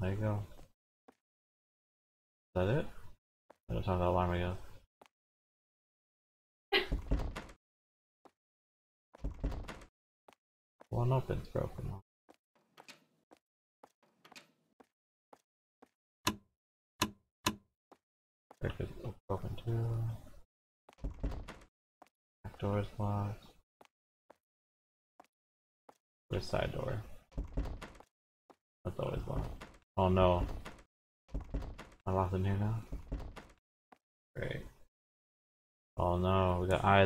There you go. Is that it? I don't sound the alarm again. One open's broken. Check is open too. Back door is locked. Where's side door? That's always locked. Oh no. I locked in here now? Great. Oh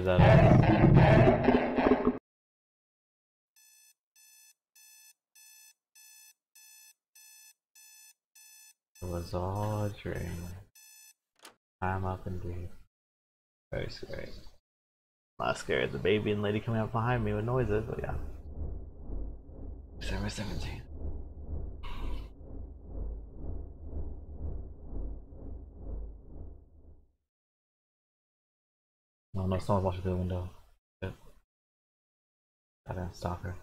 no, we got eyes at us. It was all a dream. I'm up indeed. Very scary. Not scared the baby and lady coming up behind me with noises, but yeah. December 17th. No, someone's watching through the window. Shit. Gotta stop her.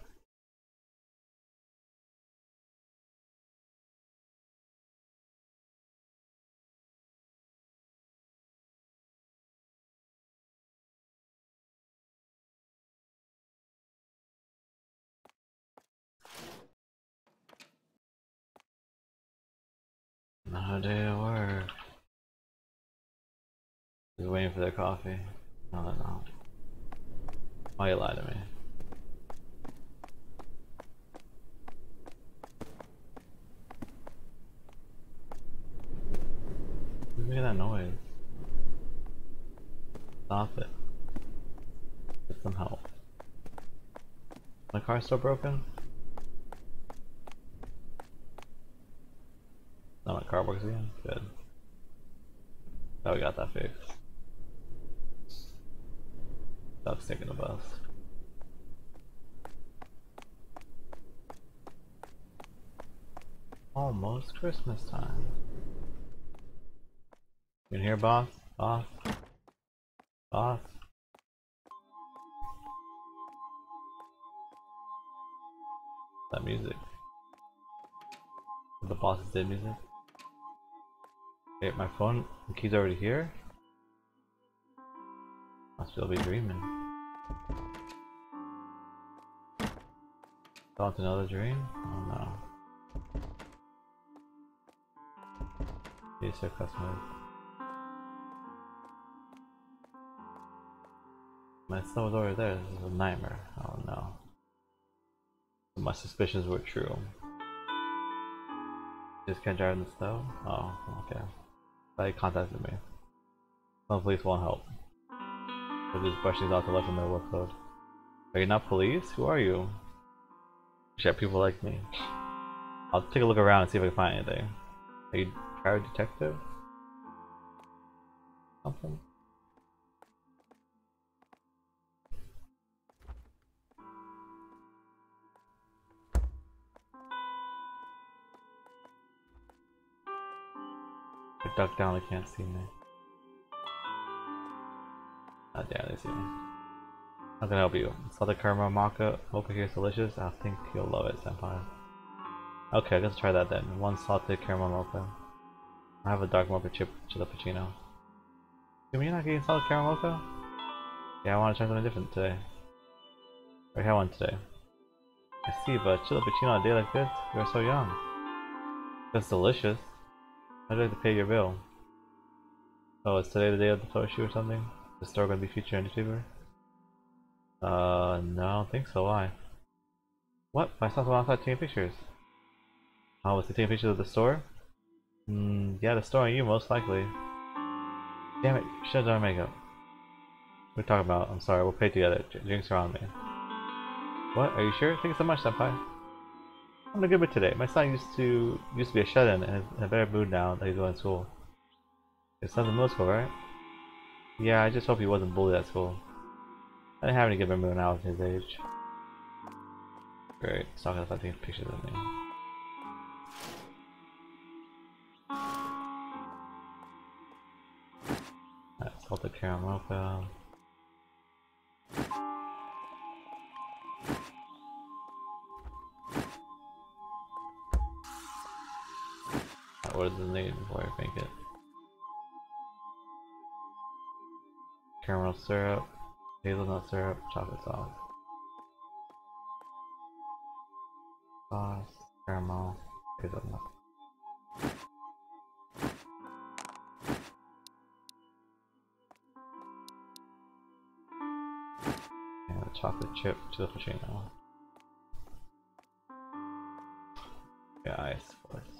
Another day at work. Just waiting for their coffee. No, no. Why you lie to me? Who's making that noise? Stop it. Get some help. My car's still broken? Now my car works again? Good. Now we got that fixed. Taking the bus. Almost Christmas time. You in here, boss? Boss? Boss? That music. The boss's dead music. Hey, my phone the key's already here? Must still be dreaming. Thought another dream? Oh no. These are customers. My son was over there. This is a nightmare. Oh no. My suspicions were true. Just can't drive in the snow? Oh, okay. They contacted me. Some police won't help. They're just brushing these off to lessen their workload. Are you not police? Who are you? Shit, people like me. I'll take a look around and see if I can find anything. Are you private detective? Something? I duck down, they can't see me. Ah, damn, they see me. How can I help you? Salted caramel mocha, mocha here is delicious. I think you'll love it, senpai. Okay, let's try that then. One salted caramel mocha. I have a dark mocha chip chilappuccino. Do you're not getting salted caramel mocha? Yeah, I want to try something different today. I had one today. I see, but chilappuccino on a day like this? You're so young. That's delicious. I'd like to pay your bill. Oh, is today the day of the photo shoot or something? Is the store gonna be featured in YouTuber? Uh, no, I don't think so. Why? What? I saw someone outside taking pictures. Oh, was he taking pictures of the store? Hmm, yeah, the store and you most likely. Damn it, you should have done makeup. What are talking about? I'm sorry, we'll pay together. Drinks are on me. What? Are you sure? Thank you so much, Senpai. I'm a good mood today. My son used to used to be a shut-in and is in a better mood now that he's going to school. His son's in middle school, right? Yeah, I just hope he wasn't bullied at school. I didn't have any good memory when I was his age. Great, it's talking about taking pictures of me. Alright, salted caramel mocha. What does it need before I make it? Caramel syrup, hazelnut syrup, chocolate sauce. Sauce, caramel, hazelnut. And a chocolate chip to the cappuccino. Yeah, ice, of course.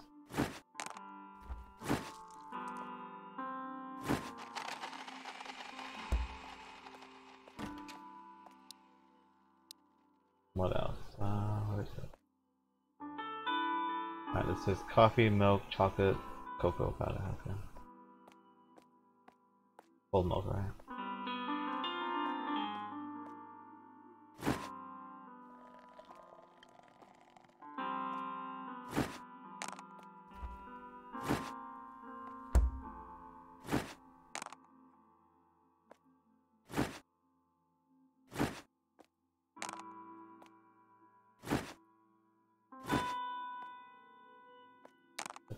Coffee, milk, chocolate, cocoa powder. Okay. Cold milk, right?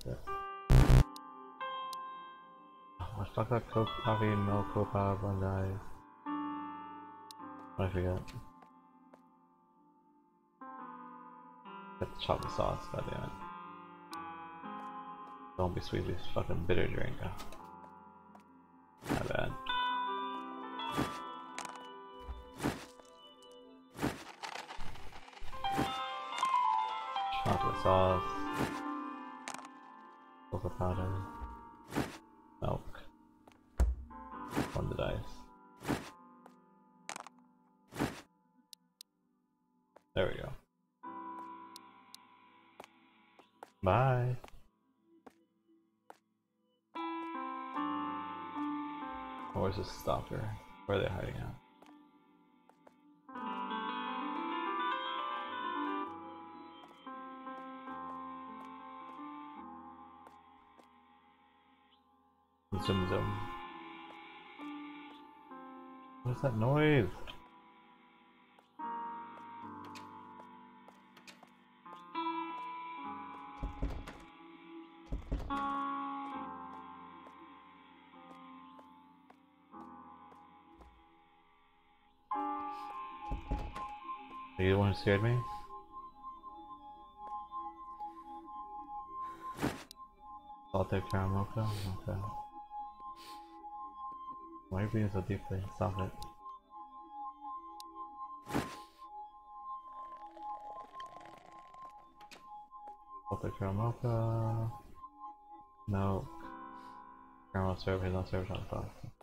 Oh, milk, coca, blend ice. What I forget? Got the chocolate sauce, God damn it. Don't be sweet, this fucking bitter drink. Scared me? Salted caramel mocha? Okay. Why are you being so deeply? Stop it. Salted caramel mocha. No. Caramel syrup is not served on the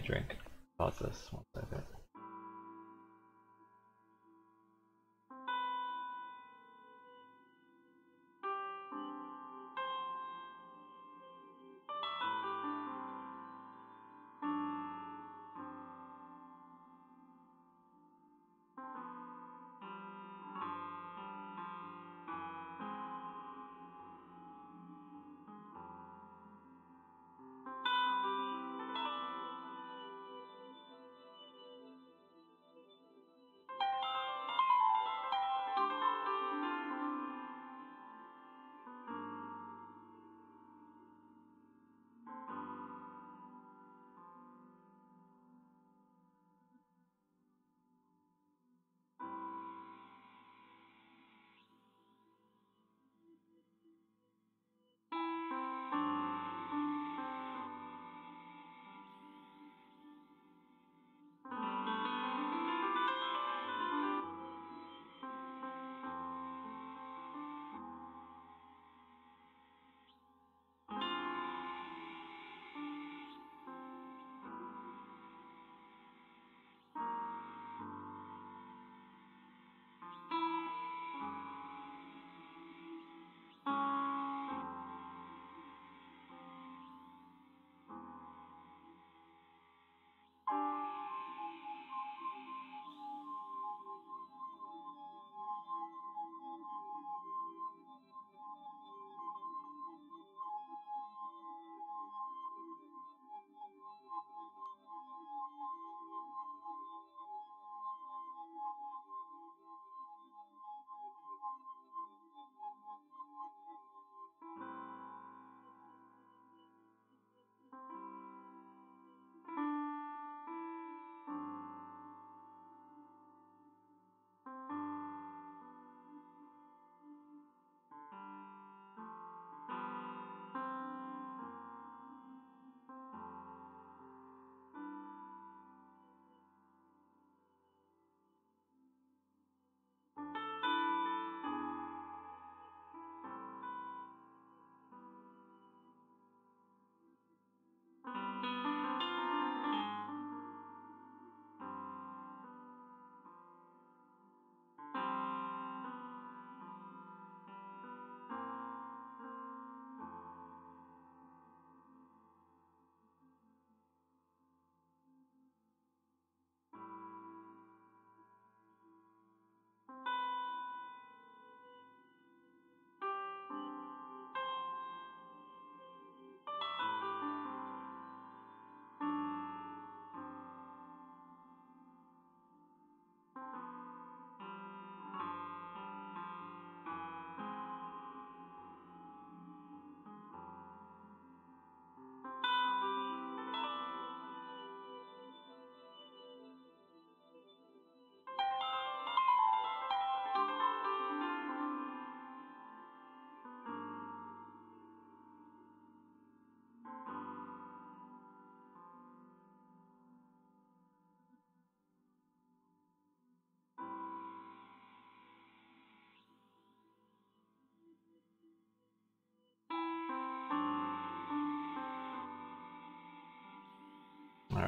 drink.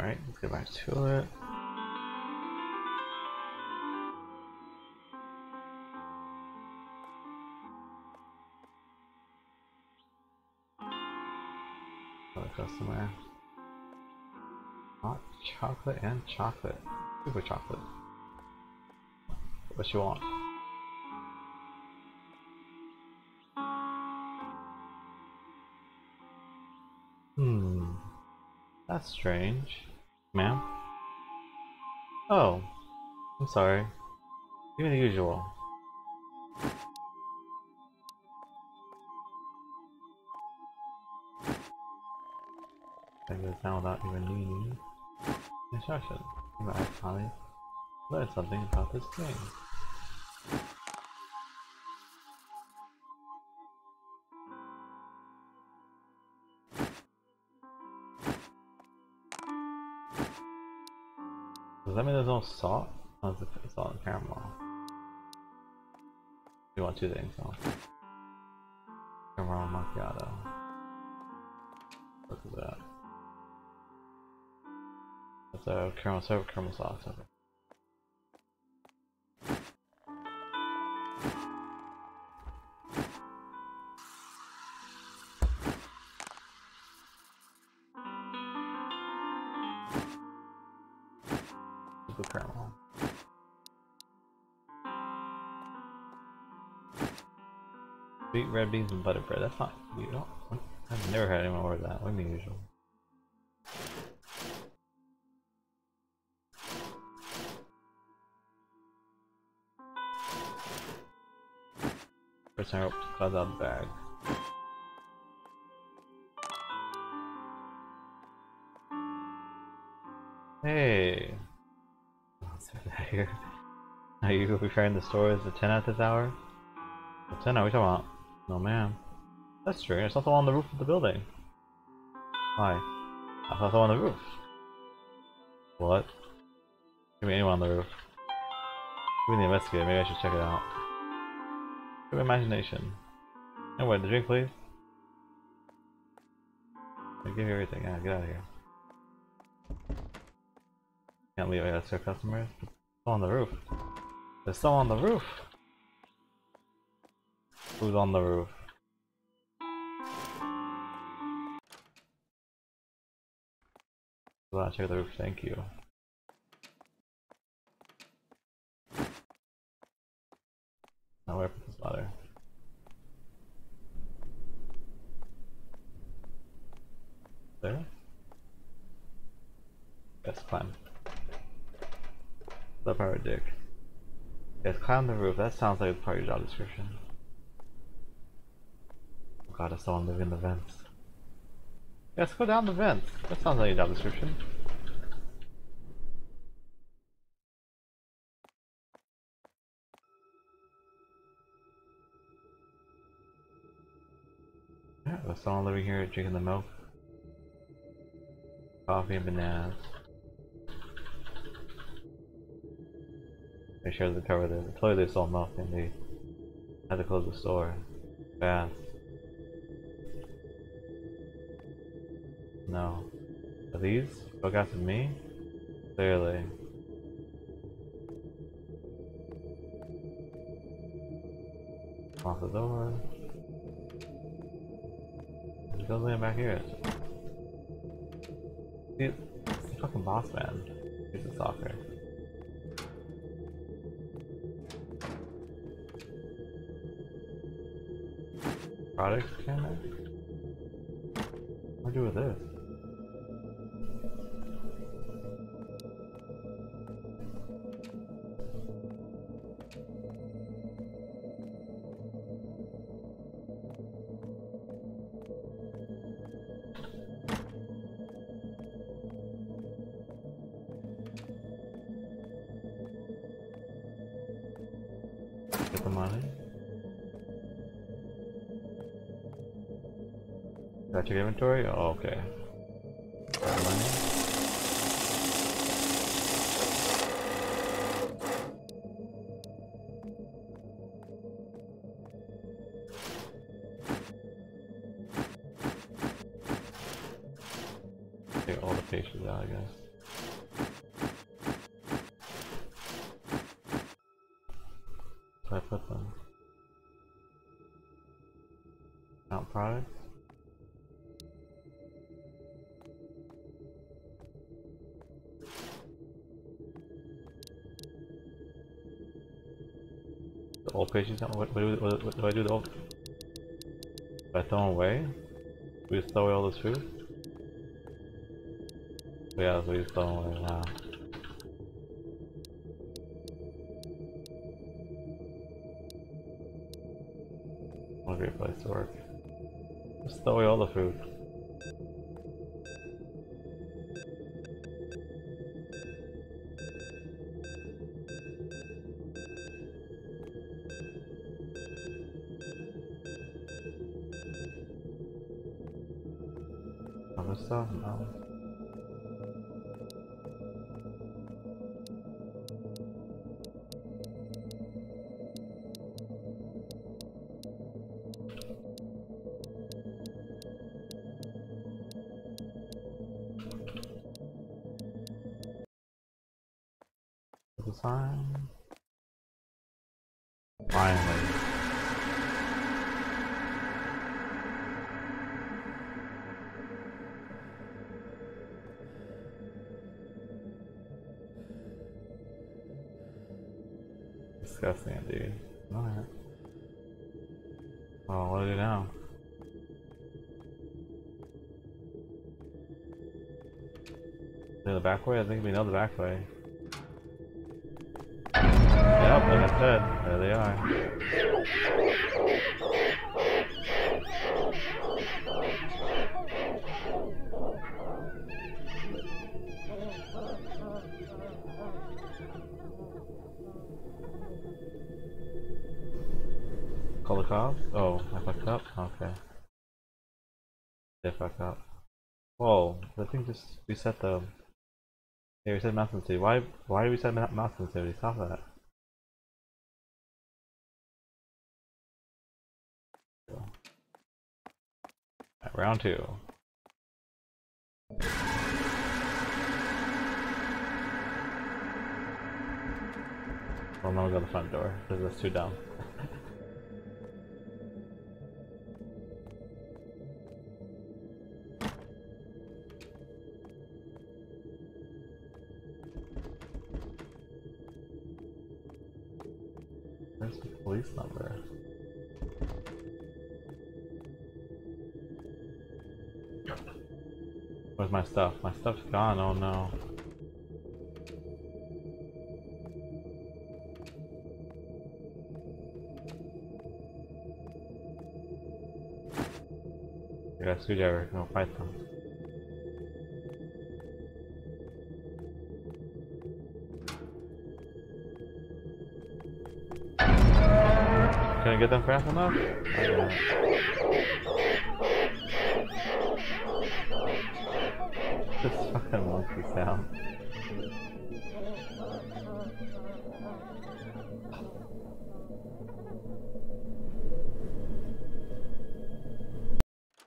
Alright, let's get back to it. Customer. Hot chocolate and chocolate. Super chocolate. What you want? Hmm. That's strange. Ma'am? Oh. I'm sorry. Give me the usual. I goes down without even needing instruction. You might finally learn something about this game. Salt? Oh, it's salt and caramel. You want two things, huh? Caramel macchiato. Look at that. That's a caramel syrup, caramel sauce. Okay. Super caramel. Sweet red beans and butter bread. That's not. You don't. I've never had anyone order that. What do usual? First I hope to close out the bag. Hey! You preparing the stores at 10 at this hour? What 10 are we talking about? No ma'am. That's strange, it's also on the roof of the building. Why? I thought on the roof. What? Give me anyone on the roof. We need to investigate, maybe I should check it out. Good imagination. Anyway, the drink please. I give you everything, yeah, get out of here. Can't leave, I gotta serve customers. On the roof. They're still on the roof! Who's on the roof? Well, check the roof, thank you. Now where put this ladder? There? Yes, climb. The power dick. Yes, climb the roof. That sounds like part of your job description. Oh god, I someone living in the vents. Yes, go down the vents. That sounds like a job description. Yeah, there's someone living here drinking the milk. Coffee and bananas. They shared the cover there. Clearly they sold milk and they had to close the store. Fast. No. Are these? Spoke after me? Clearly. Off the door. There's nothing back here. The fucking boss man. He's a soccer. Products cabinet? What do I do with this? Inventory? Oh, okay. Pages, what, what, what, what, what do I do the? Do I throw them away? We throw away all this food? Yeah, we just throw them away now. What a great place to work. Just throw away all the food. Stuff? No. Disgusting, dude. Alright. Oh, what do I do now? In the back way? I think we know the back way. Yep, like I said, there they are. Cops? Oh, I fucked up? Okay. They fucked up. Whoa, the thing just reset the... Yeah, reset mouse sensitivity. Why, why did we set mouse sensitivity? Stop that. Alright, round two. Well, now we go to the front door, because that's too dumb. Police number? Where's my stuff? My stuff's gone, oh no. A screwdriver, go fight Can I get them fast enough? This fucking monkey sound.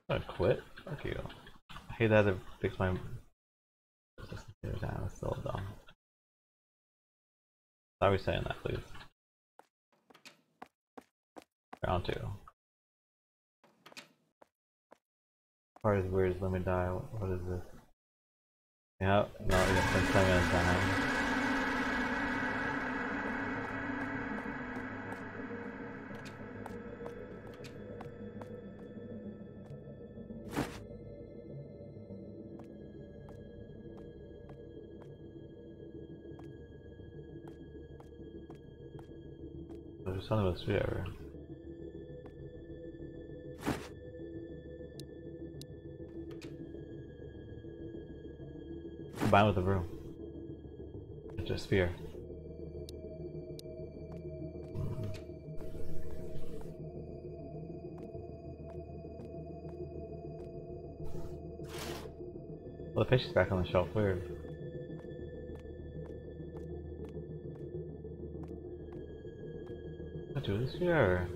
I quit? Fuck you. I hate that to fix my it's still dumb. We saying that, please? Round two. Part is weird, let me die. What, is this? Yep, no, yeah, first time I'm dying. There's something with screwdriver. Combine with the room. It's a sphere. Well, the fish is back on the shelf. Weird. What do this here?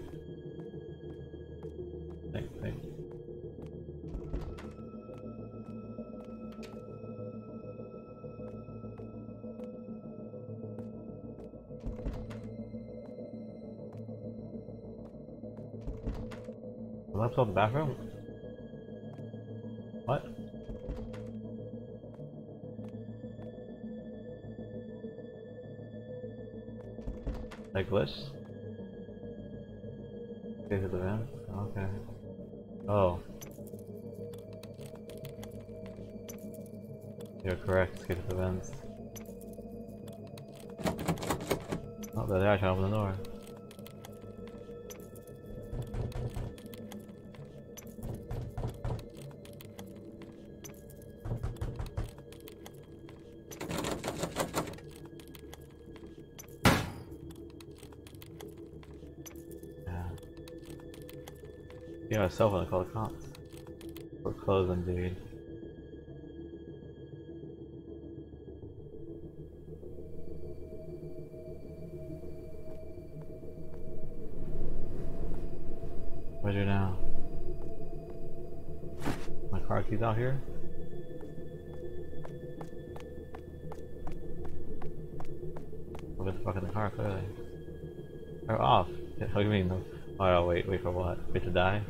The bathroom? What? Like glitch? Okay, to the vent? Okay. Oh. You're correct, skip to the vents. Oh, there, trying to open the door. Yeah, a cell phone call the cops. We're closed indeed. Where's you now? My car keys out here? Look at the fuck in the car, clearly. They're off. What do you mean? Oh, wait, wait for what? Wait to die?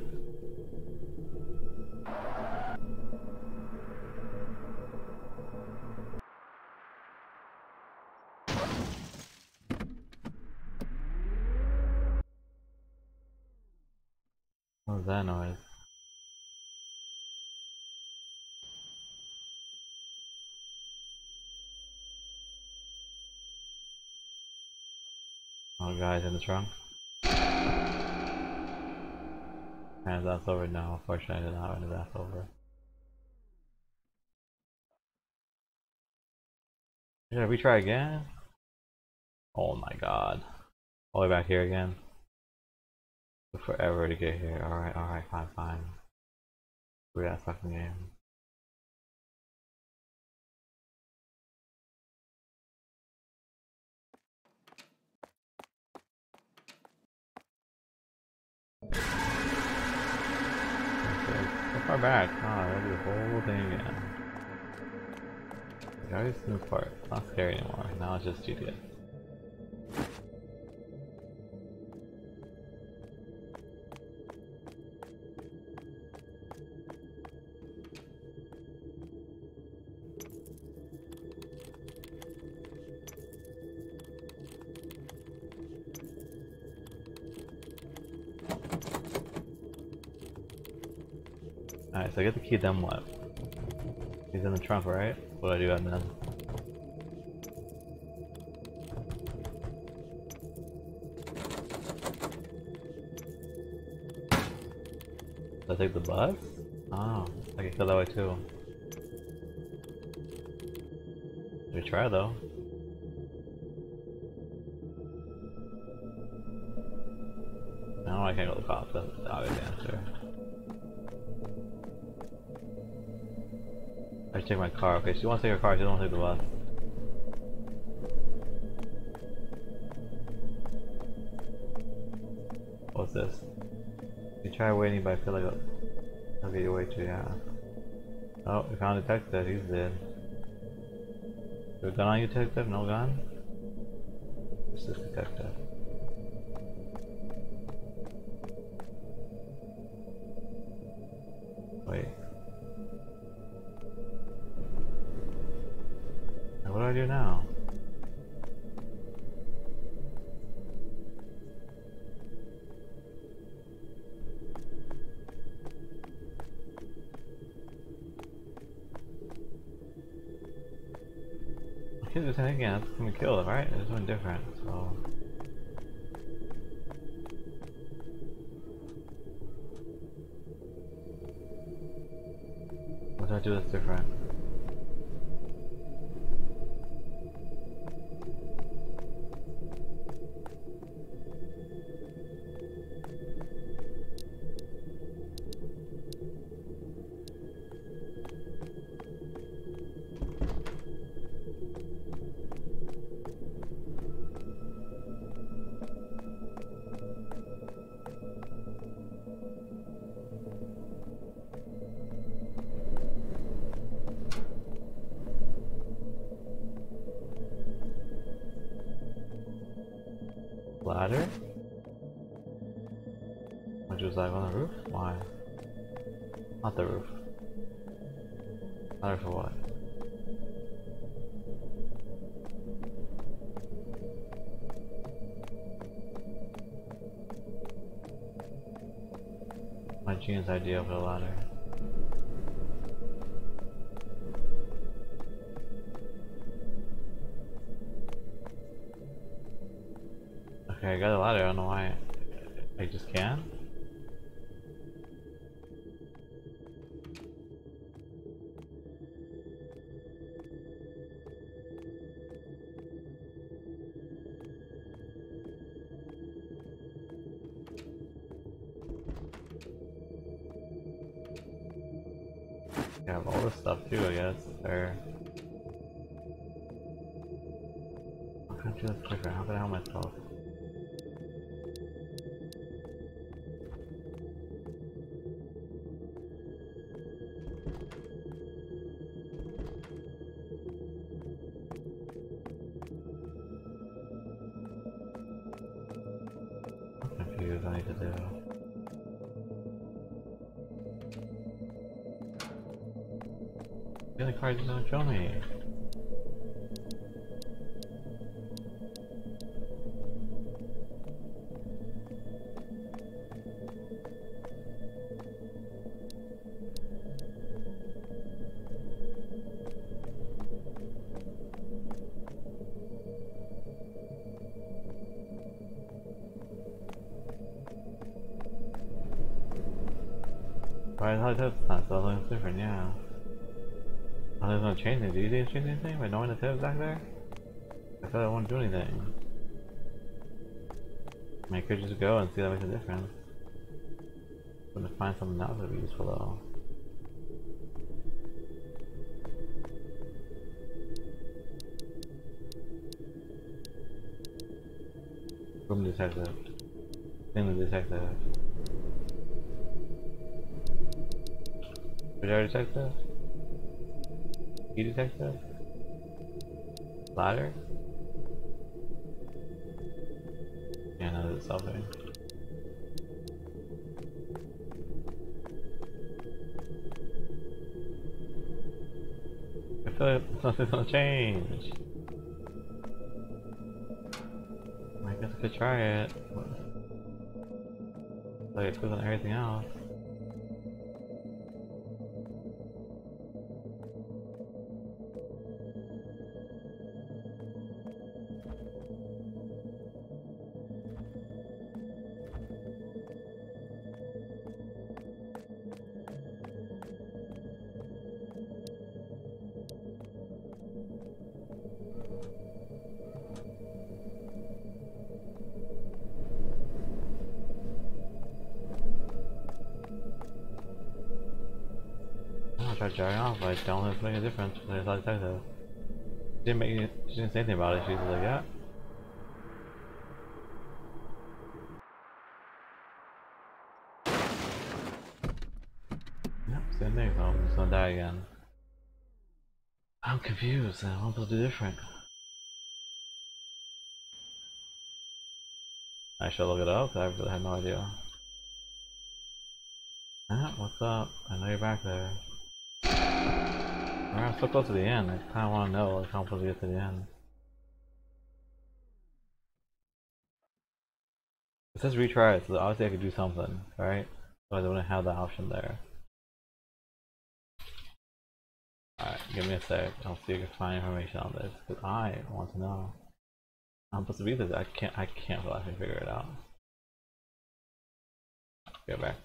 That noise? Oh, guys in the trunk. And that's over now. Unfortunately, I did not have that's over. Should I retry again? Oh my god. All the way back here again. Took forever to get here. Alright, alright, fine, fine. Weird ass fucking game. So far back. Ah, gotta do the whole thing again. The already smooth part. It's not scary anymore. Now it's just GTA. I get the key, then what? He's in the trunk, right? What do I do and then? I take the bus? Oh, I can kill that way too. We try though. No, I can't go to the cops. That's the obvious answer. Take my car. Okay, she wants to take her car. She don't want to take the bus. What's this? You try waiting, but I feel like I'll, get you way too. Yeah. Oh, we found a detective. He's dead. You have a gun on you, detective? No gun? Kill it, right? It's one different, so... My genius idea of a ladder. Okay, I got a ladder, I don't know why I just can't. I help myself? The other card doesn't show me. No changing. Do you think change anything by knowing the tips back there? I thought it won't do anything. I mean, I could just go and see that makes a difference. I'm gonna find something else that would be useful though. Room detective. Thing detective. Radar detective? Key detective? Ladder? Yeah, no, it's something. I feel like [LAUGHS] something's gonna change. I guess I could try it. Like it's better than everything else. I don't making a difference. I thought detective. She didn't make she didn't say anything about it, she was like, yeah. Yep, same thing, so I'm just gonna die again. I'm confused, I'm supposed to do different. I should look it up, I really had no idea. Ah, what's up? I know you're back there. We're so close to the end, I kinda wanna know like how I'm supposed to get to the end. It says retry, it, so obviously I could do something, right? So I don't have that option there. Alright, give me a sec. I'll see if I can find information on this, because I want to know. I'm supposed to be this. I can't. I can't actually figure it out. Get back.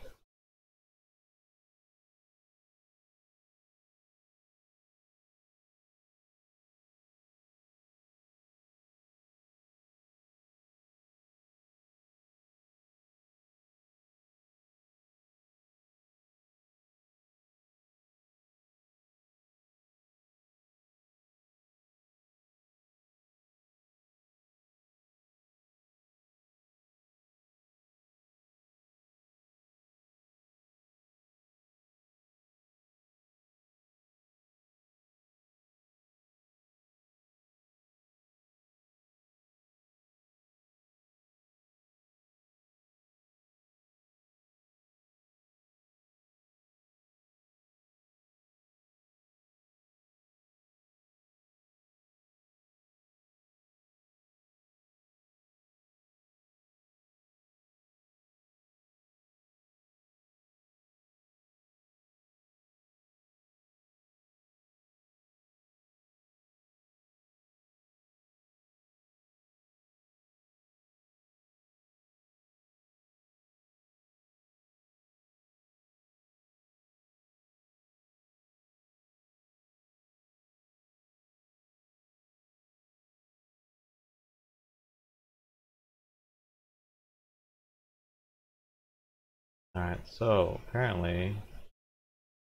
Alright, so apparently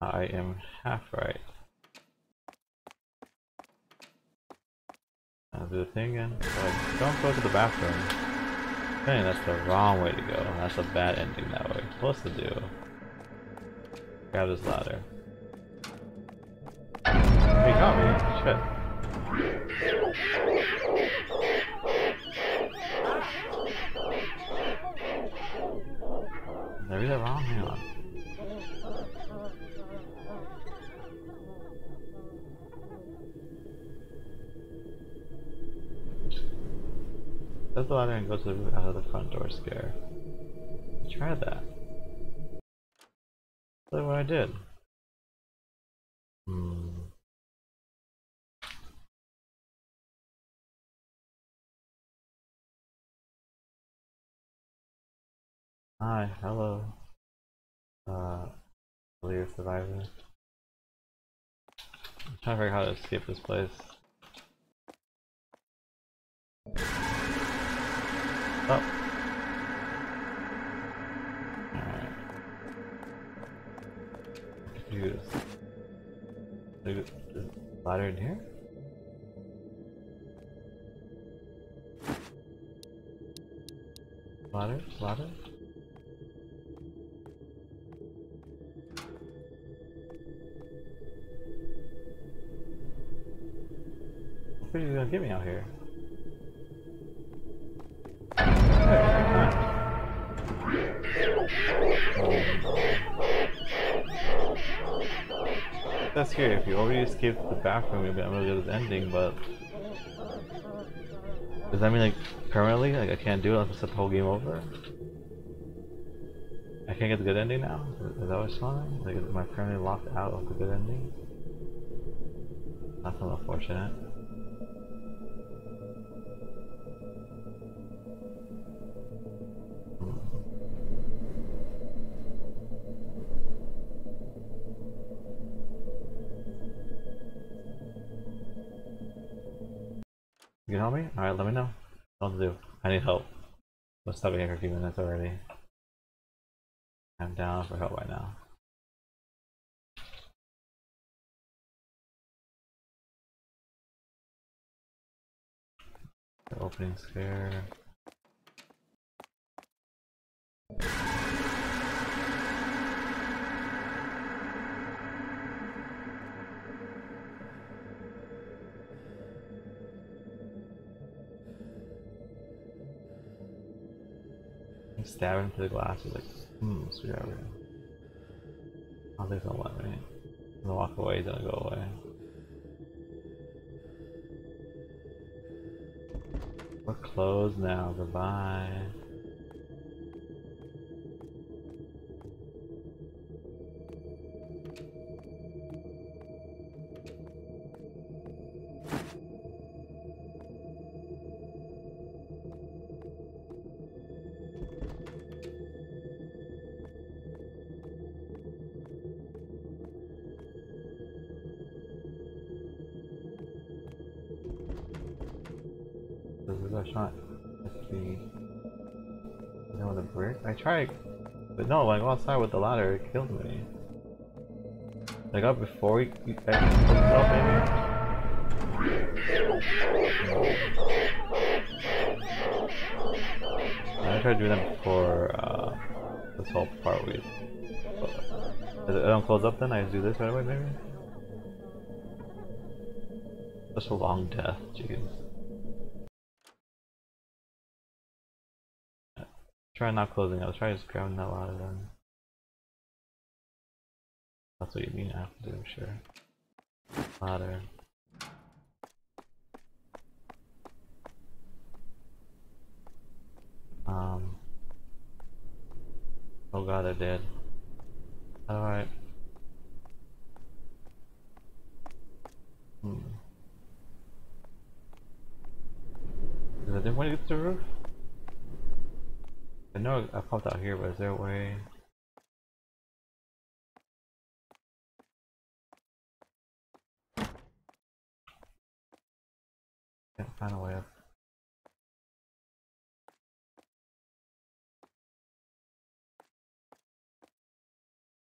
I am half right. I'll do the thing again. So don't go to the bathroom. I that's the wrong way to go. That's a bad ending that way. What's to do? Grab this ladder. He got me. Shit. Did I read that wrong? Hang on. Set the ladder and go to the out of the front door scare. Try that. That's what I did. Hello. Uh, Leah survivor. I'm trying to figure out how to escape this place. Oh. Alright. Confused. Is ladder in here? Ladder? Ladder? You gonna get me out here? That's scary. If you already escaped the bathroom, you'll be able to get this ending, but does that mean like permanently? Like I can't do it unless it's the whole game over? I can't get the good ending now? Is that what's telling Like am I permanently locked out of the good ending? That's unfortunate. Me? Alright, let me know. What to do. I need help. I'm stuck here for a few minutes already. I'm down for help right now. The opening scare. Stabbing into the glass is like, hmm, screwdriver. I don't think it's gonna let me. I'm gonna walk away, he's gonna go away. We're closed now, goodbye. Tried, but no, like outside with the ladder, it killed me. Like up before you, you guys up? I tried doing that before uh, this whole part we. Is it don't close up then? I do this right away, maybe? Such a long death, jeez. Try not closing up, try just grabbing that ladder then. That's what you mean I have to do, sure. Ladder. Um. Oh god, I did. Alright. Hmm. Is there a different way to get to the roof? I know I popped out here, but is there a way? Can't find a way up.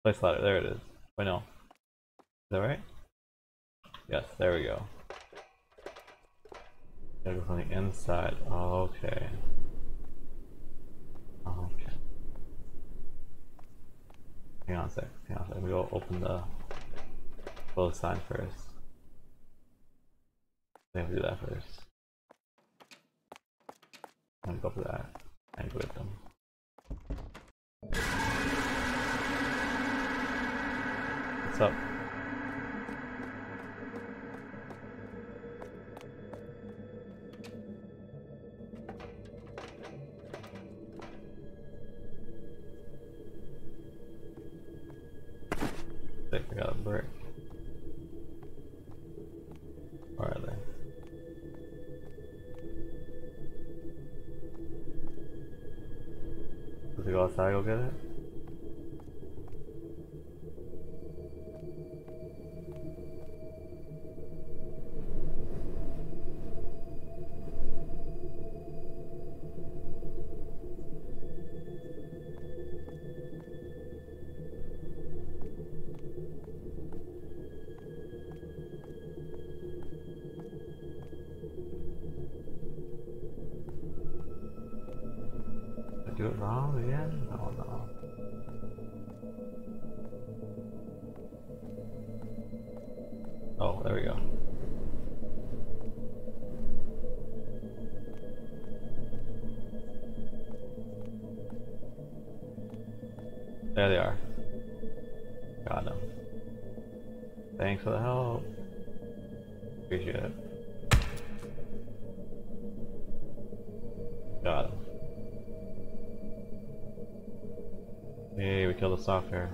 Place ladder, there it is. Wait, no. Is that right? Yes, there we go. Gotta go from the inside. Okay. Okay. Hang on a sec. Hang on a sec. We go open the close sign first. We have to do that first. I'm go for that and with them. What's up? Brick. Where are they? Go outside go get it? Oh, there we go. There they are. Got them. Thanks for the help. Appreciate it. Got him. Hey, we killed the stalker.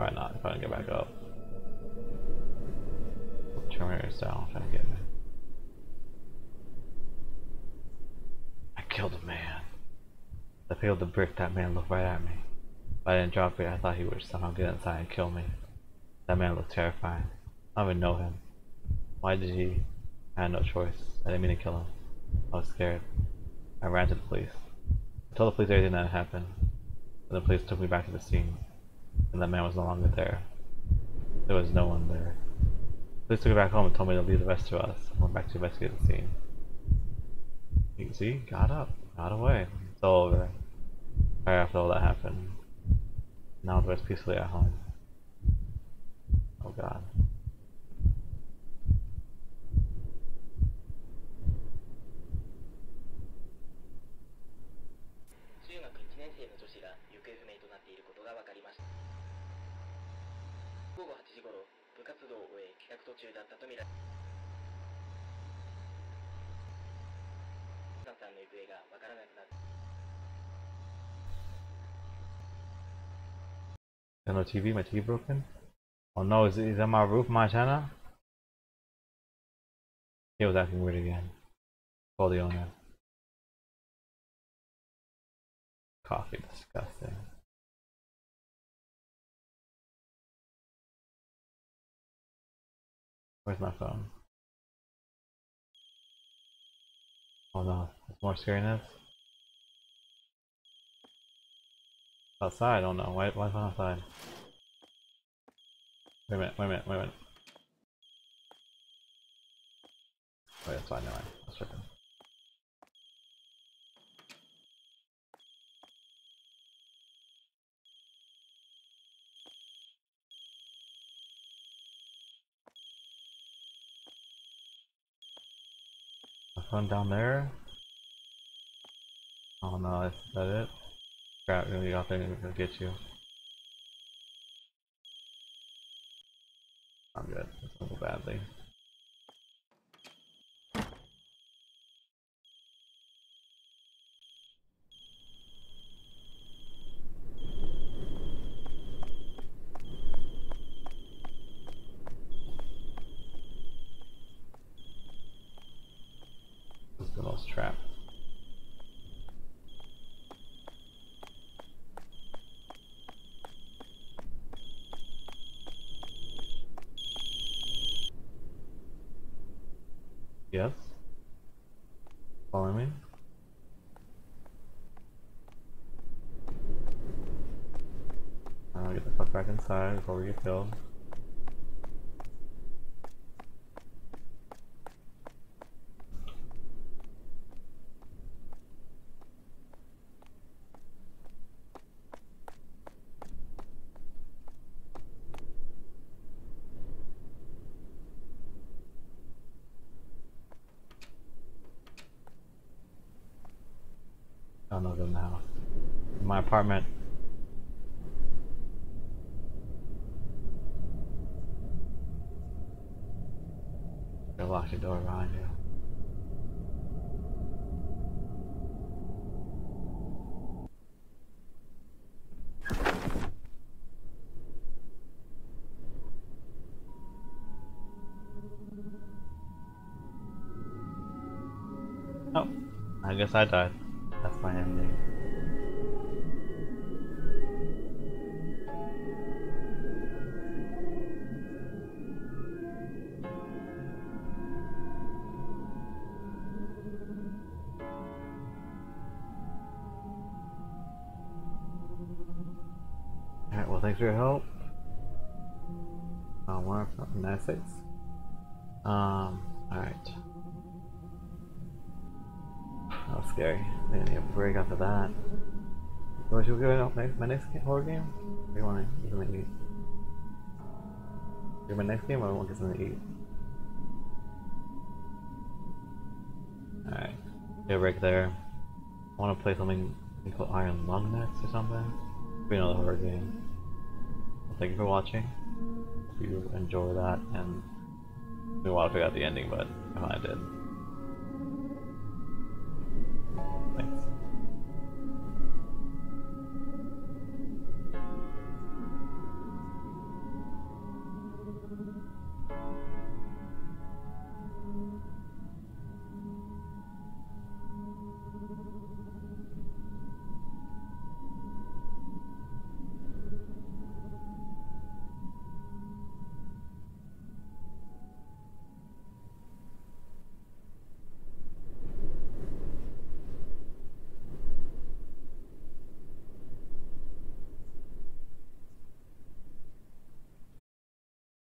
Why not? If I can get back up. Terminator's down, trying to get me. I killed a man. I failed the brick, that man looked right at me. If I didn't drop it, I thought he would somehow get inside and kill me. That man looked terrifying. I don't even know him. Why did he? I had no choice. I didn't mean to kill him. I was scared. I ran to the police. I told the police everything that had happened. And the police took me back to the scene. And that man was no longer there. There was no one there. The police took me back home and told me to leave the rest to us. I went back to investigate the scene. You can see, got up, got away. It's all over. Right after all that happened. Now the rest peacefully at home. Oh god. 中だったとみられサンさんの行方が分からなくなって Got no TV? My TV broken? Oh no, is, is that my roof, my antenna? It was acting weird again. Call the owner. Coffee, disgusting. Where's my phone? Oh no, it's more scariness. Outside, I don't know. Why, why is it outside? Wait a minute, wait a minute, wait a minute. Wait, that's fine, never mind. Was tripping. Phone down there? Oh no, is that it? Crap, be out there gonna get you. I'm good. It's gonna go badly. This is the most trap. Yes? Following me? I don't back inside before we get killed. No, they're in the house. My apartment. They locked the door behind you. Oh, I guess I died. Go next, my next horror game? Or you want something to eat? Do my next game or I want to get something to eat? Alright. A break there. I want to play something called Iron Lung next or something. Be another horror game. Well, thank you for watching. Hope you enjoy that and we want to figure out the ending, but I did.